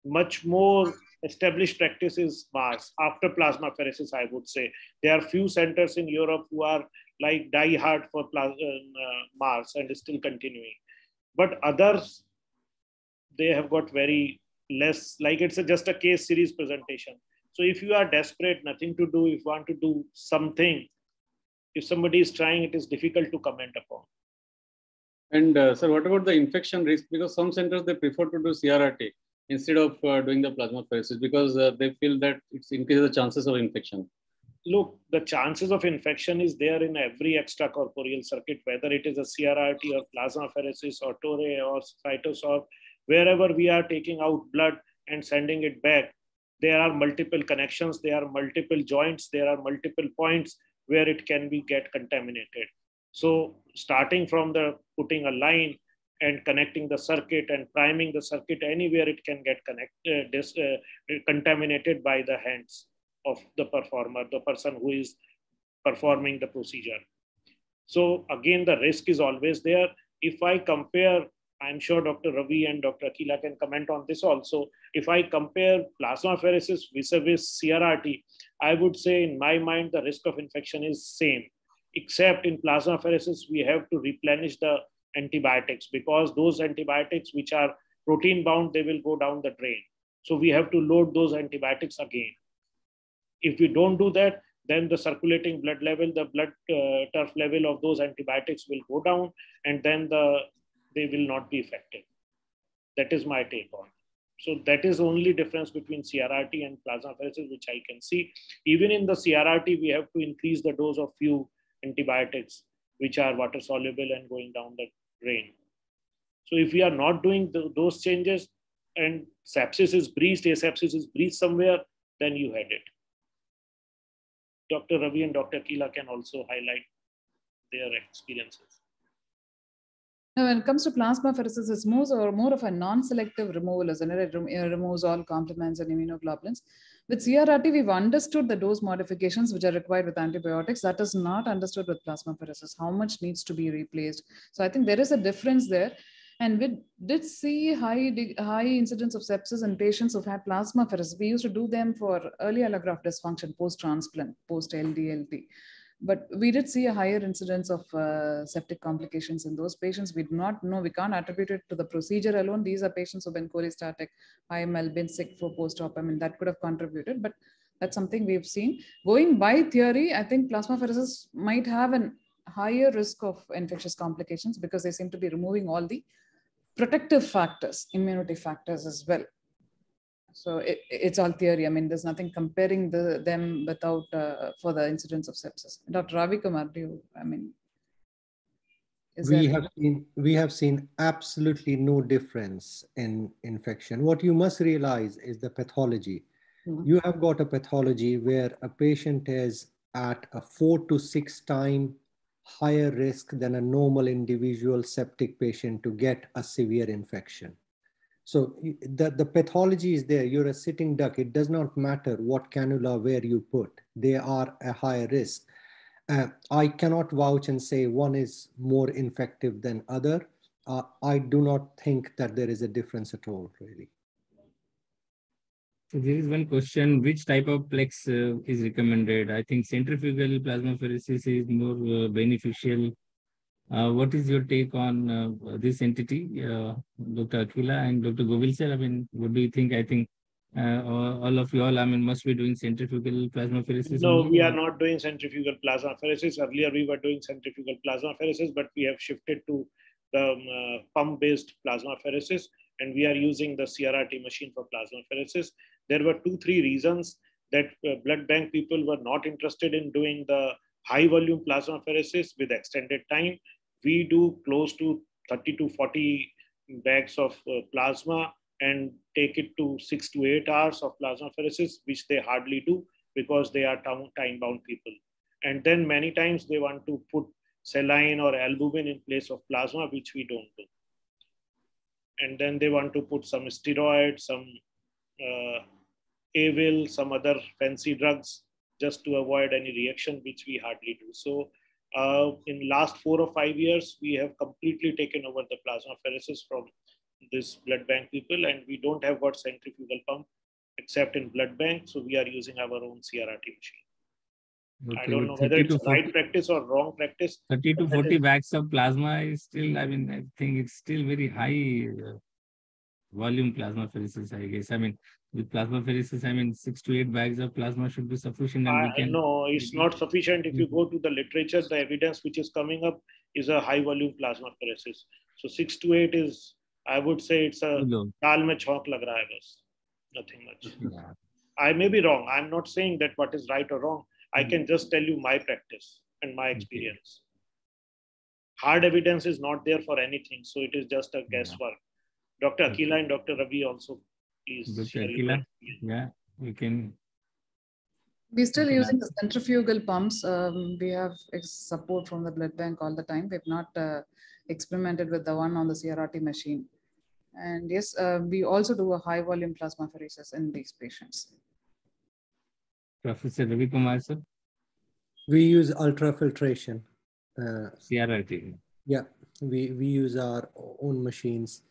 much more established practice is Mars after plasmapheresis. I would say. There are few centers in Europe who are like die hard for plasma, uh, Mars and still continuing, but others they have got very less like it's a, just a case series presentation. So if you are desperate nothing to do if you want to do something if somebody is trying it is difficult to comment upon. And uh, sir what about the infection risk? Because some centers they prefer to do CRRT instead of uh, doing the plasmapheresis because uh, they feel that it increases the chances of infection look the chances of infection is there in every extracorporeal circuit whether it is a CRRT or plasmapheresis or torre or cytosorb wherever we are taking out blood and sending it back, there are multiple connections, there are multiple joints, there are multiple points where it can be get contaminated. So starting from the putting a line and connecting the circuit and priming the circuit anywhere it can get connected, uh, uh, contaminated by the hands of the performer, the person who is performing the procedure. So again, the risk is always there. If I compare I'm sure Dr. Ravi and Dr. Akila can comment on this also. If I compare plasmapheresis vis-a-vis CRRT, I would say in my mind, the risk of infection is same, except in plasmapheresis, we have to replenish the antibiotics because those antibiotics which are protein bound, they will go down the drain. So we have to load those antibiotics again. If we don't do that, then the circulating blood level, the blood uh, trough level of those antibiotics will go down, and then the they will not be effective. That is my take on. So that is only difference between CRRT and plasmapheresis, which I can see. Even in the CRRT, we have to increase the dose of few antibiotics, which are water soluble and going down the drain. So if we are not doing the, those changes and sepsis is breached, asepsis is breached somewhere, then you had it. Dr. Ravi and Dr. Akila can also highlight their experiences. Now, when it comes to plasmapheresis, it's more or more of a non-selective removal, isn't it? It removes all complements and immunoglobulins. With CRRT, we've understood the dose modifications which are required with antibiotics. That is not understood with plasmapheresis. How much needs to be replaced? So I think there is a difference there. And we did see high, high incidence of sepsis in patients who've had plasmapheresis. We used to do them for early allograft dysfunction, post-transplant, post-LDLT. But we did see a higher incidence of uh, septic complications in those patients. We do not know, we can't attribute it to the procedure alone. These are patients who've been cholestatic, IML, been sick for post-op. I mean, that could have contributed, but that's something we've seen. Going by theory, I think plasmapheresis might have a higher risk of infectious complications because they seem to be removing all the protective factors, immunity factors as well. So it, it's all theory. I mean, there's nothing comparing the, them without uh, for the incidence of sepsis. Dr. Ravi Kumar, do you, I mean, we have seen we have seen absolutely no difference in infection. What you must realize is the pathology. Mm-hmm. You have got a pathology where a patient is at a four to six time higher risk than a normal individual septic patient to get a severe infection. So the, the pathology is there. You're a sitting duck. It does not matter what cannula where you put. They are a higher risk. Uh, I cannot vouch and say one is more infective than other. Uh, I do not think that there is a difference at all, really. So there is one question, which type of plex uh, is recommended? I think centrifugal plasmapheresis is more uh, beneficial. Uh, what is your take on uh, this entity, uh, Dr. Akila and Dr. Govil sir? I mean, what do you think? I think uh, all of you all, I mean, must be doing centrifugal plasmapheresis. No, we are not doing centrifugal plasmapheresis. Earlier, we were doing centrifugal plasmapheresis, but we have shifted to the um, pump-based plasmapheresis and we are using the CRRT machine for plasmapheresis. There were two, three reasons that uh, blood bank people were not interested in doing the high volume plasmapheresis with extended time. We do close to 30 to 40 bags of uh, plasma and take it to six to eight hours of plasmapheresis, which they hardly do because they are time bound people. And then many times they want to put saline or albumin in place of plasma, which we don't do and then they want to put some steroids, some uh, Avil, some other fancy drugs just to avoid any reaction, which we hardly do. So uh, in last four or five years, we have completely taken over the plasma plasmapheresis from this blood bank people, and we don't have got centrifugal pump except in blood bank. So we are using our own CRRT machine. Okay, I don't know whether it's 40, right practice or wrong practice. 30 to 40 bags of plasma is still, I mean, I think it's still very high uh, volume plasmapheresis, I guess. I mean, with plasmapheresis, I mean, six to eight bags of plasma should be sufficient. And we can... No, it's not sufficient. If you hmm. go to the literature, the evidence which is coming up is a high volume plasmapheresis. So six to eight is, I would say it's a dal mein chhonk lag raha hai bas. Nothing much. Yeah. I may be wrong. I'm not saying that what is right or wrong. I hmm. can just tell you my practice and my experience. Hard evidence is not there for anything, so it is just a guesswork. Dr. Akila and Dr. Ravi also, please. Dr. Akila, yeah, we can. We're still using the centrifugal pumps. Um, we have support from the blood bank all the time. We've not uh, experimented with the one on the CRRT machine. And yes, uh, we also do a high volume plasmapheresis in these patients. Professor Ravi Kumar, sir? We use ultrafiltration. Uh, CRRT. Yeah, we, we use our own machines.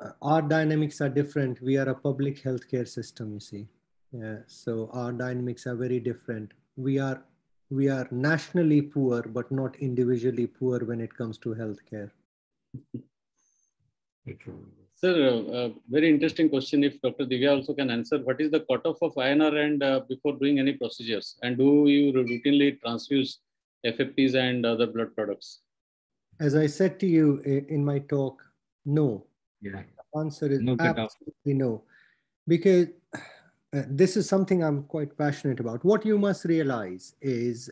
Uh, our dynamics are different. We are a public healthcare system, you see. Yeah, so our dynamics are very different. We are we are nationally poor, but not individually poor when it comes to healthcare. Sir, uh, very interesting question. If Dr. Divya also can answer, what is the cutoff of INR and uh, before doing any procedures? And do you routinely transfuse FFPs and other blood products? As I said to you in my talk, no. Yeah. The answer is no absolutely no. Because uh, this is something I'm quite passionate about. What you must realize is,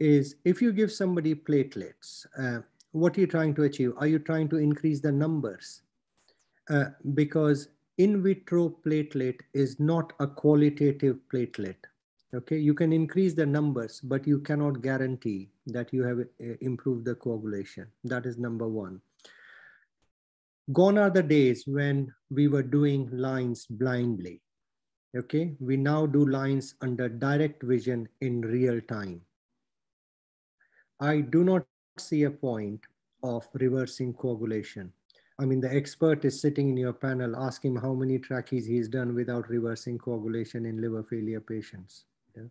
is if you give somebody platelets, uh, what are you trying to achieve? Are you trying to increase the numbers? Uh, because in vitro platelet is not a qualitative platelet. Okay, you can increase the numbers, but you cannot guarantee that you have uh, improved the coagulation. That is number one. Gone are the days when we were doing lines blindly. Okay, we now do lines under direct vision in real time. I do not see a point of reversing coagulation I mean, the expert is sitting in your panel, ask him how many trachees he's done without reversing coagulation in liver failure patients. Yeah?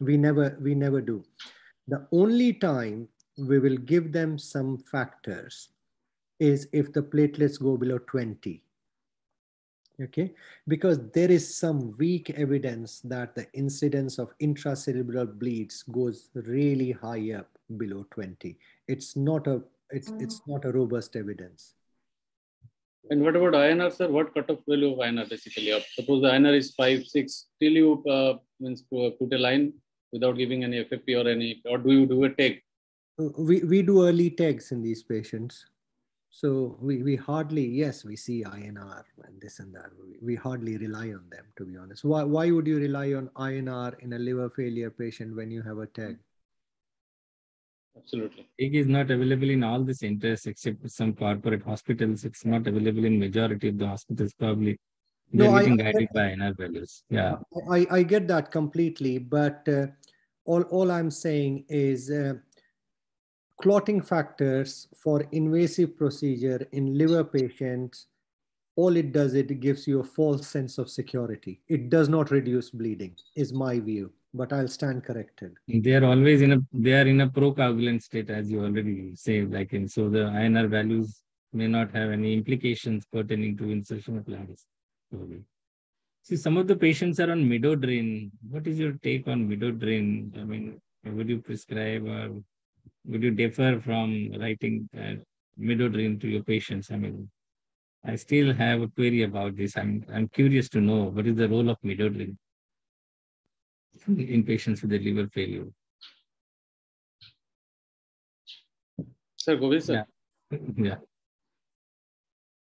We never, we never do. The only time we will give them some factors is if the platelets go below 20. Okay, because there is some weak evidence that the incidence of intracerebral bleeds goes really high up below 20. It's not a it's, mm. it's not a robust evidence. And what about INR, sir? What cutoff value of INR basically? Uh, suppose the INR is 5, 6, till you uh, means uh, put a line without giving any FFP or any, or do you do a TEG? Uh, we, we do early TEGs in these patients. So we, we hardly, yes, we see INR and this and that. We, we hardly rely on them, to be honest. Why, why would you rely on INR in a liver failure patient when you have a TEG? Absolutely. TEG is not available in all the centers except some corporate hospitals. It's not available in majority of the hospitals probably. They're no, getting I, guided by INR values. Yeah. I, I get that completely, but uh, all, all I'm saying is uh, clotting factors for invasive procedure in liver patients all it does, it gives you a false sense of security. It does not reduce bleeding, is my view, but I'll stand corrected. They are always in a they are in a procoagulant state, as you already say, like in so the INR values may not have any implications pertaining to insertion of lungs. See, some of the patients are on midodrine. What is your take on midodrine? I mean, would you prescribe or would you differ from writing uh, midodrine to your patients? I mean, I still have a query about this. I'm, I'm curious to know what is the role of midodrine in patients with the liver failure. Sir, Govind sir. Yeah. yeah.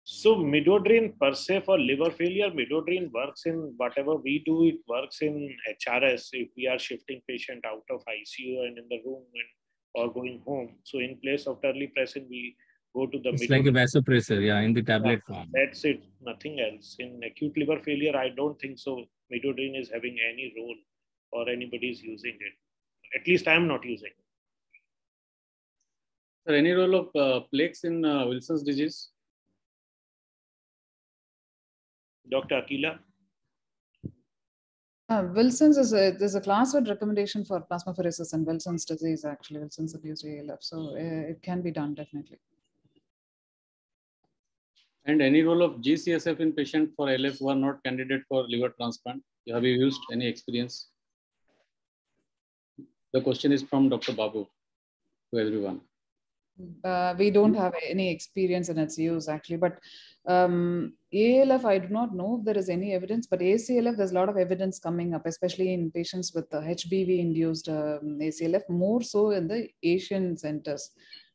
So midodrine per se for liver failure, midodrine works in whatever we do. It works in HRS if we are shifting patient out of ICU and in the room and, or going home. So in place of terlipressin, we go to the. It's like a vasopressor, yeah, in the tablet yeah, form. That's it, nothing else. In acute liver failure, I don't think so. Midodrine is having any role or anybody is using it. At least I am not using it. Sir, any role of uh, plex in uh, Wilson's disease? Dr. Akila? Uh, Wilson's is a, there's a class one recommendation for plasmapheresis and Wilson's disease, actually, Wilson's abused ALF. So uh, it can be done definitely. And any role of GCSF in patient for ALF who are not candidate for liver transplant? Have you used any experience? The question is from Dr. Babu to everyone. Uh, we don't have any experience in its use actually, but um, ALF, I do not know if there is any evidence, but ACLF, there's a lot of evidence coming up, especially in patients with the HBV induced um, ACLF, more so in the Asian centers.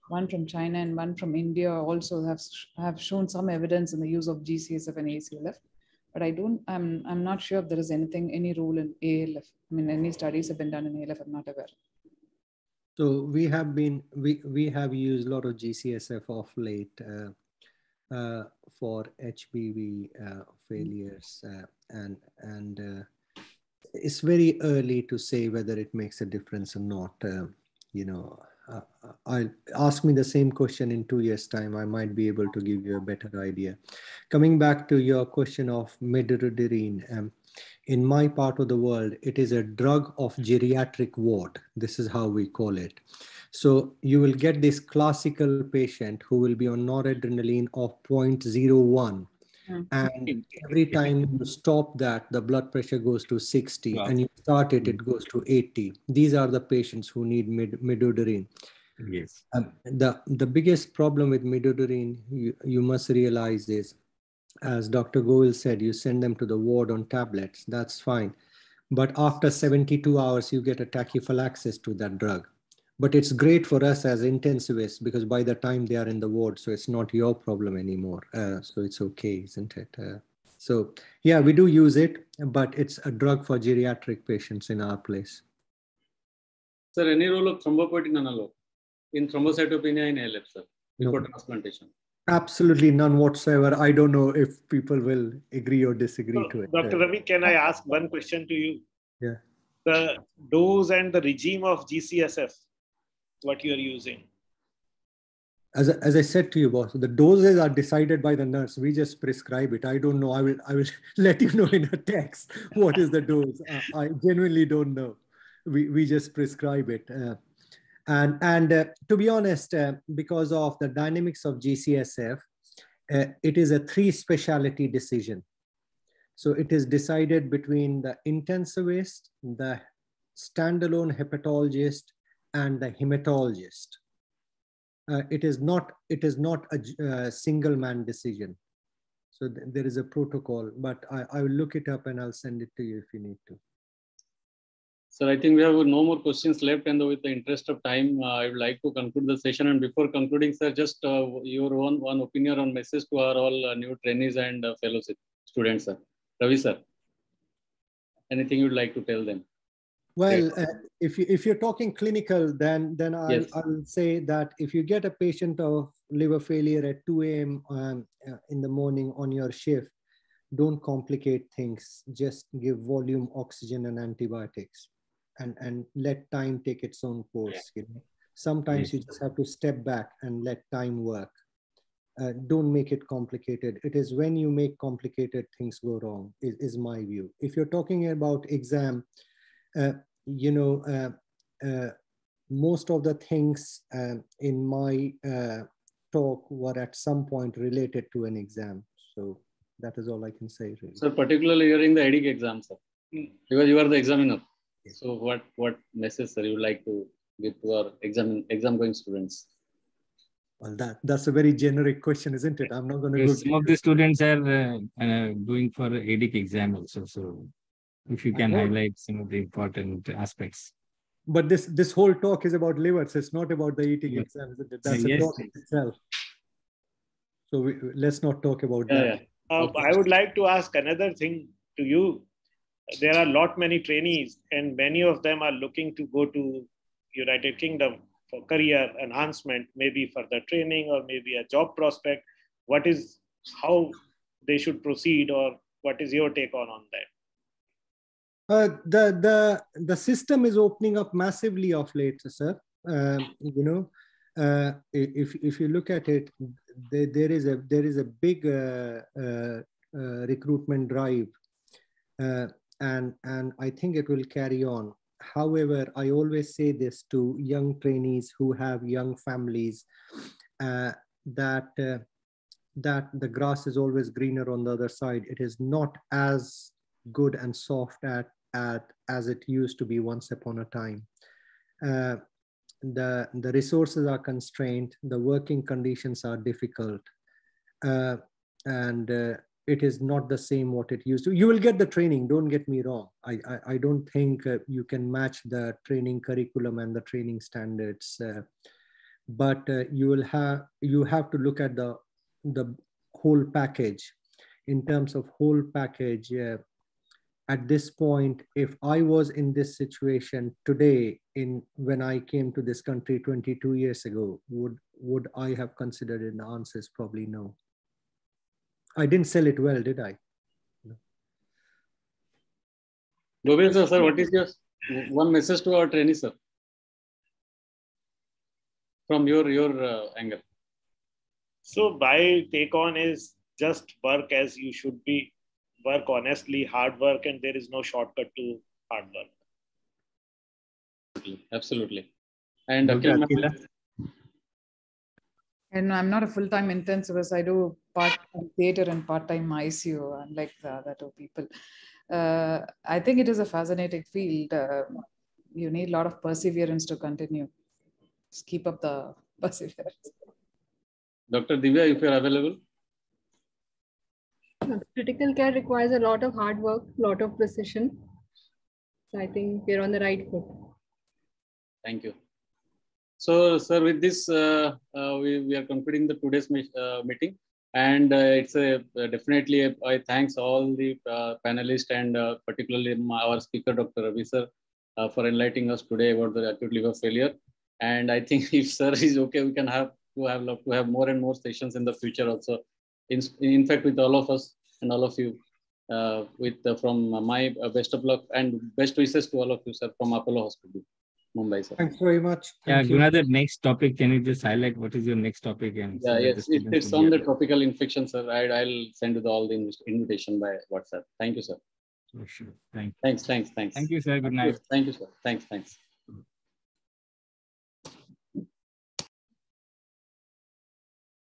One from China and one from India also have, have shown some evidence in the use of GCSF and ACLF. But I don't, I'm, I'm not sure if there is anything, any role in ALF. I mean, any studies have been done in ALF, I'm not aware. So we have been, we, we have used a lot of GCSF of late. Uh, uh, for HBV uh, failures, uh, and and it's very early to say whether it makes a difference or not. you know, I'll ask me the same question in two years' time. I might be able to give you a better idea. Coming back to your question of midodrine, um, in my part of the world, it is a drug of geriatric ward. This is how we call it. So you will get this classical patient who will be on noradrenaline of 0.01. Mm. And every time you stop that, the blood pressure goes to 60 wow. and you start it, it mm. goes to 80. These are the patients who need mid, midodrine. Yes. Um, the, the biggest problem with midodrine, you, you must realize is, as Dr. Goel said, you send them to the ward on tablets, that's fine. But after 72 hours, you get a tachyphylaxis to that drug but it's great for us as intensivists because by the time they are in the ward so it's not your problem anymore uh, so it's okay isn't it uh, so yeah we do use it but it's a drug for geriatric patients in our place sir any role of thrombopoietin analog in thrombocytopenia in ALF sir before no. transplantation absolutely none whatsoever i don't know if people will agree or disagree so, to it dr ravi can i ask one question to you yeah the dose and the regime of gcsf what you're using? As, as I said to you, boss, the doses are decided by the nurse. We just prescribe it. I don't know. I will I will (laughs) let you know in a text (laughs) what is the dose. Uh, I genuinely don't know. We we just prescribe it. Uh, and and uh, to be honest, uh, because of the dynamics of GCSF, uh, it is a three specialty decision. So it is decided between the intensivist, the standalone hepatologist, and the hematologist. Uh, it is not it is not a, a single man decision. So th there is a protocol, but I, I will look it up and I'll send it to you if you need to. Sir, I think we have no more questions left, and with the interest of time, uh, I would like to conclude the session. And before concluding, sir, just uh, your own one opinion on message to our all uh, new trainees and uh, fellow students, sir. Ravi, sir, anything you'd like to tell them? Well, uh, if you if you're talking clinical, then then I'll, yes. I'll say that if you get a patient of liver failure at 2 a.m. Um, uh, in the morning on your shift, don't complicate things. Just give volume, oxygen, and antibiotics, and and let time take its own course. Yeah. You know, sometimes yes. you just have to step back and let time work. uh, don't make it complicated. It is when you make complicated things go wrong, is, is my view. If you're talking about exam, uh, you know, uh, uh most of the things um, in my uh, talk were at some point related to an exam. So that is all I can say. Really. Sir, particularly during the EDIC exam, sir, because you are the examiner. Yes. So what what message, sir, you would like to give to our exam exam going students? Well, that that's a very generic question, isn't it? I'm not going to. Yes, go some of the students are uh, uh, going for EDIC exam also. So if you can highlight some of the important aspects but this this whole talk is about livers. It's not about the EDIC yes. exam, isn't it? That's yes. a talk itself. So we, let's not talk about yeah, that. Yeah. Uh, I would like to ask another thing to you. There are lot many trainees, and many of them are looking to go to United Kingdom for career enhancement, maybe further training or maybe a job prospect. What is how they should proceed, or what is your take on on that? Uh, the the the system is opening up massively of late, sir. Uh, you know, uh, if if you look at it, there, there is a there is a big uh, uh, recruitment drive, and and I think it will carry on. However, I always say this to young trainees who have young families that that the grass is always greener on the other side. It is not as good and soft at, at as it used to be once upon a time. Uh, the, the resources are constrained, the working conditions are difficult, uh, and uh, it is not the same what it used to. You will get the training, don't get me wrong. I, I, I don't think uh, you can match the training curriculum and the training standards, uh, but uh, you will have, you have to look at the, the whole package. In terms of whole package, at this point, if I was in this situation today, in when I came to this country 22 years ago, would would I have considered? The answer is probably no. I didn't sell it well, did I? No. sir, sir, what is your one message to our trainees, sir? From your your uh, angle. So my take on is just work as you should be work honestly, hard work, and there is no shortcut to hard work. Absolutely. And Akil, and I'm not a full-time intensivist. I do part-time theater and part-time ICU, unlike the other two people. Uh, I think it is a fascinating field. Uh, you need a lot of perseverance to continue. Just keep up the (laughs) perseverance. Dr. Divya, if you're available. Critical care requires a lot of hard work, a lot of precision. So I think we're on the right foot. Thank you. So, sir, with this, uh, uh, we, we are concluding the today's uh, meeting. And uh, it's a, uh, definitely, a, I thanks all the uh, panelists and particularly our speaker, Dr. Ravi, sir, for enlightening us today about the acute liver failure. And I think (laughs) if sir is okay, we can have to have to have more and more sessions in the future also in, in fact, with all of us and all of you, with from my best of luck and best wishes to all of you, sir, from Apollo Hospital, Mumbai, sir. Thanks very much. Thank yeah, the next topic. Can you just highlight what is your next topic? And yeah, yes, it, it's on the tropical infection, sir. I, I'll send you the, all the invitation by WhatsApp. Thank you, sir. For sure. Thank you. Thanks, thanks, thanks. Thank you, sir. Good night. Thank you, sir. Thanks, thanks.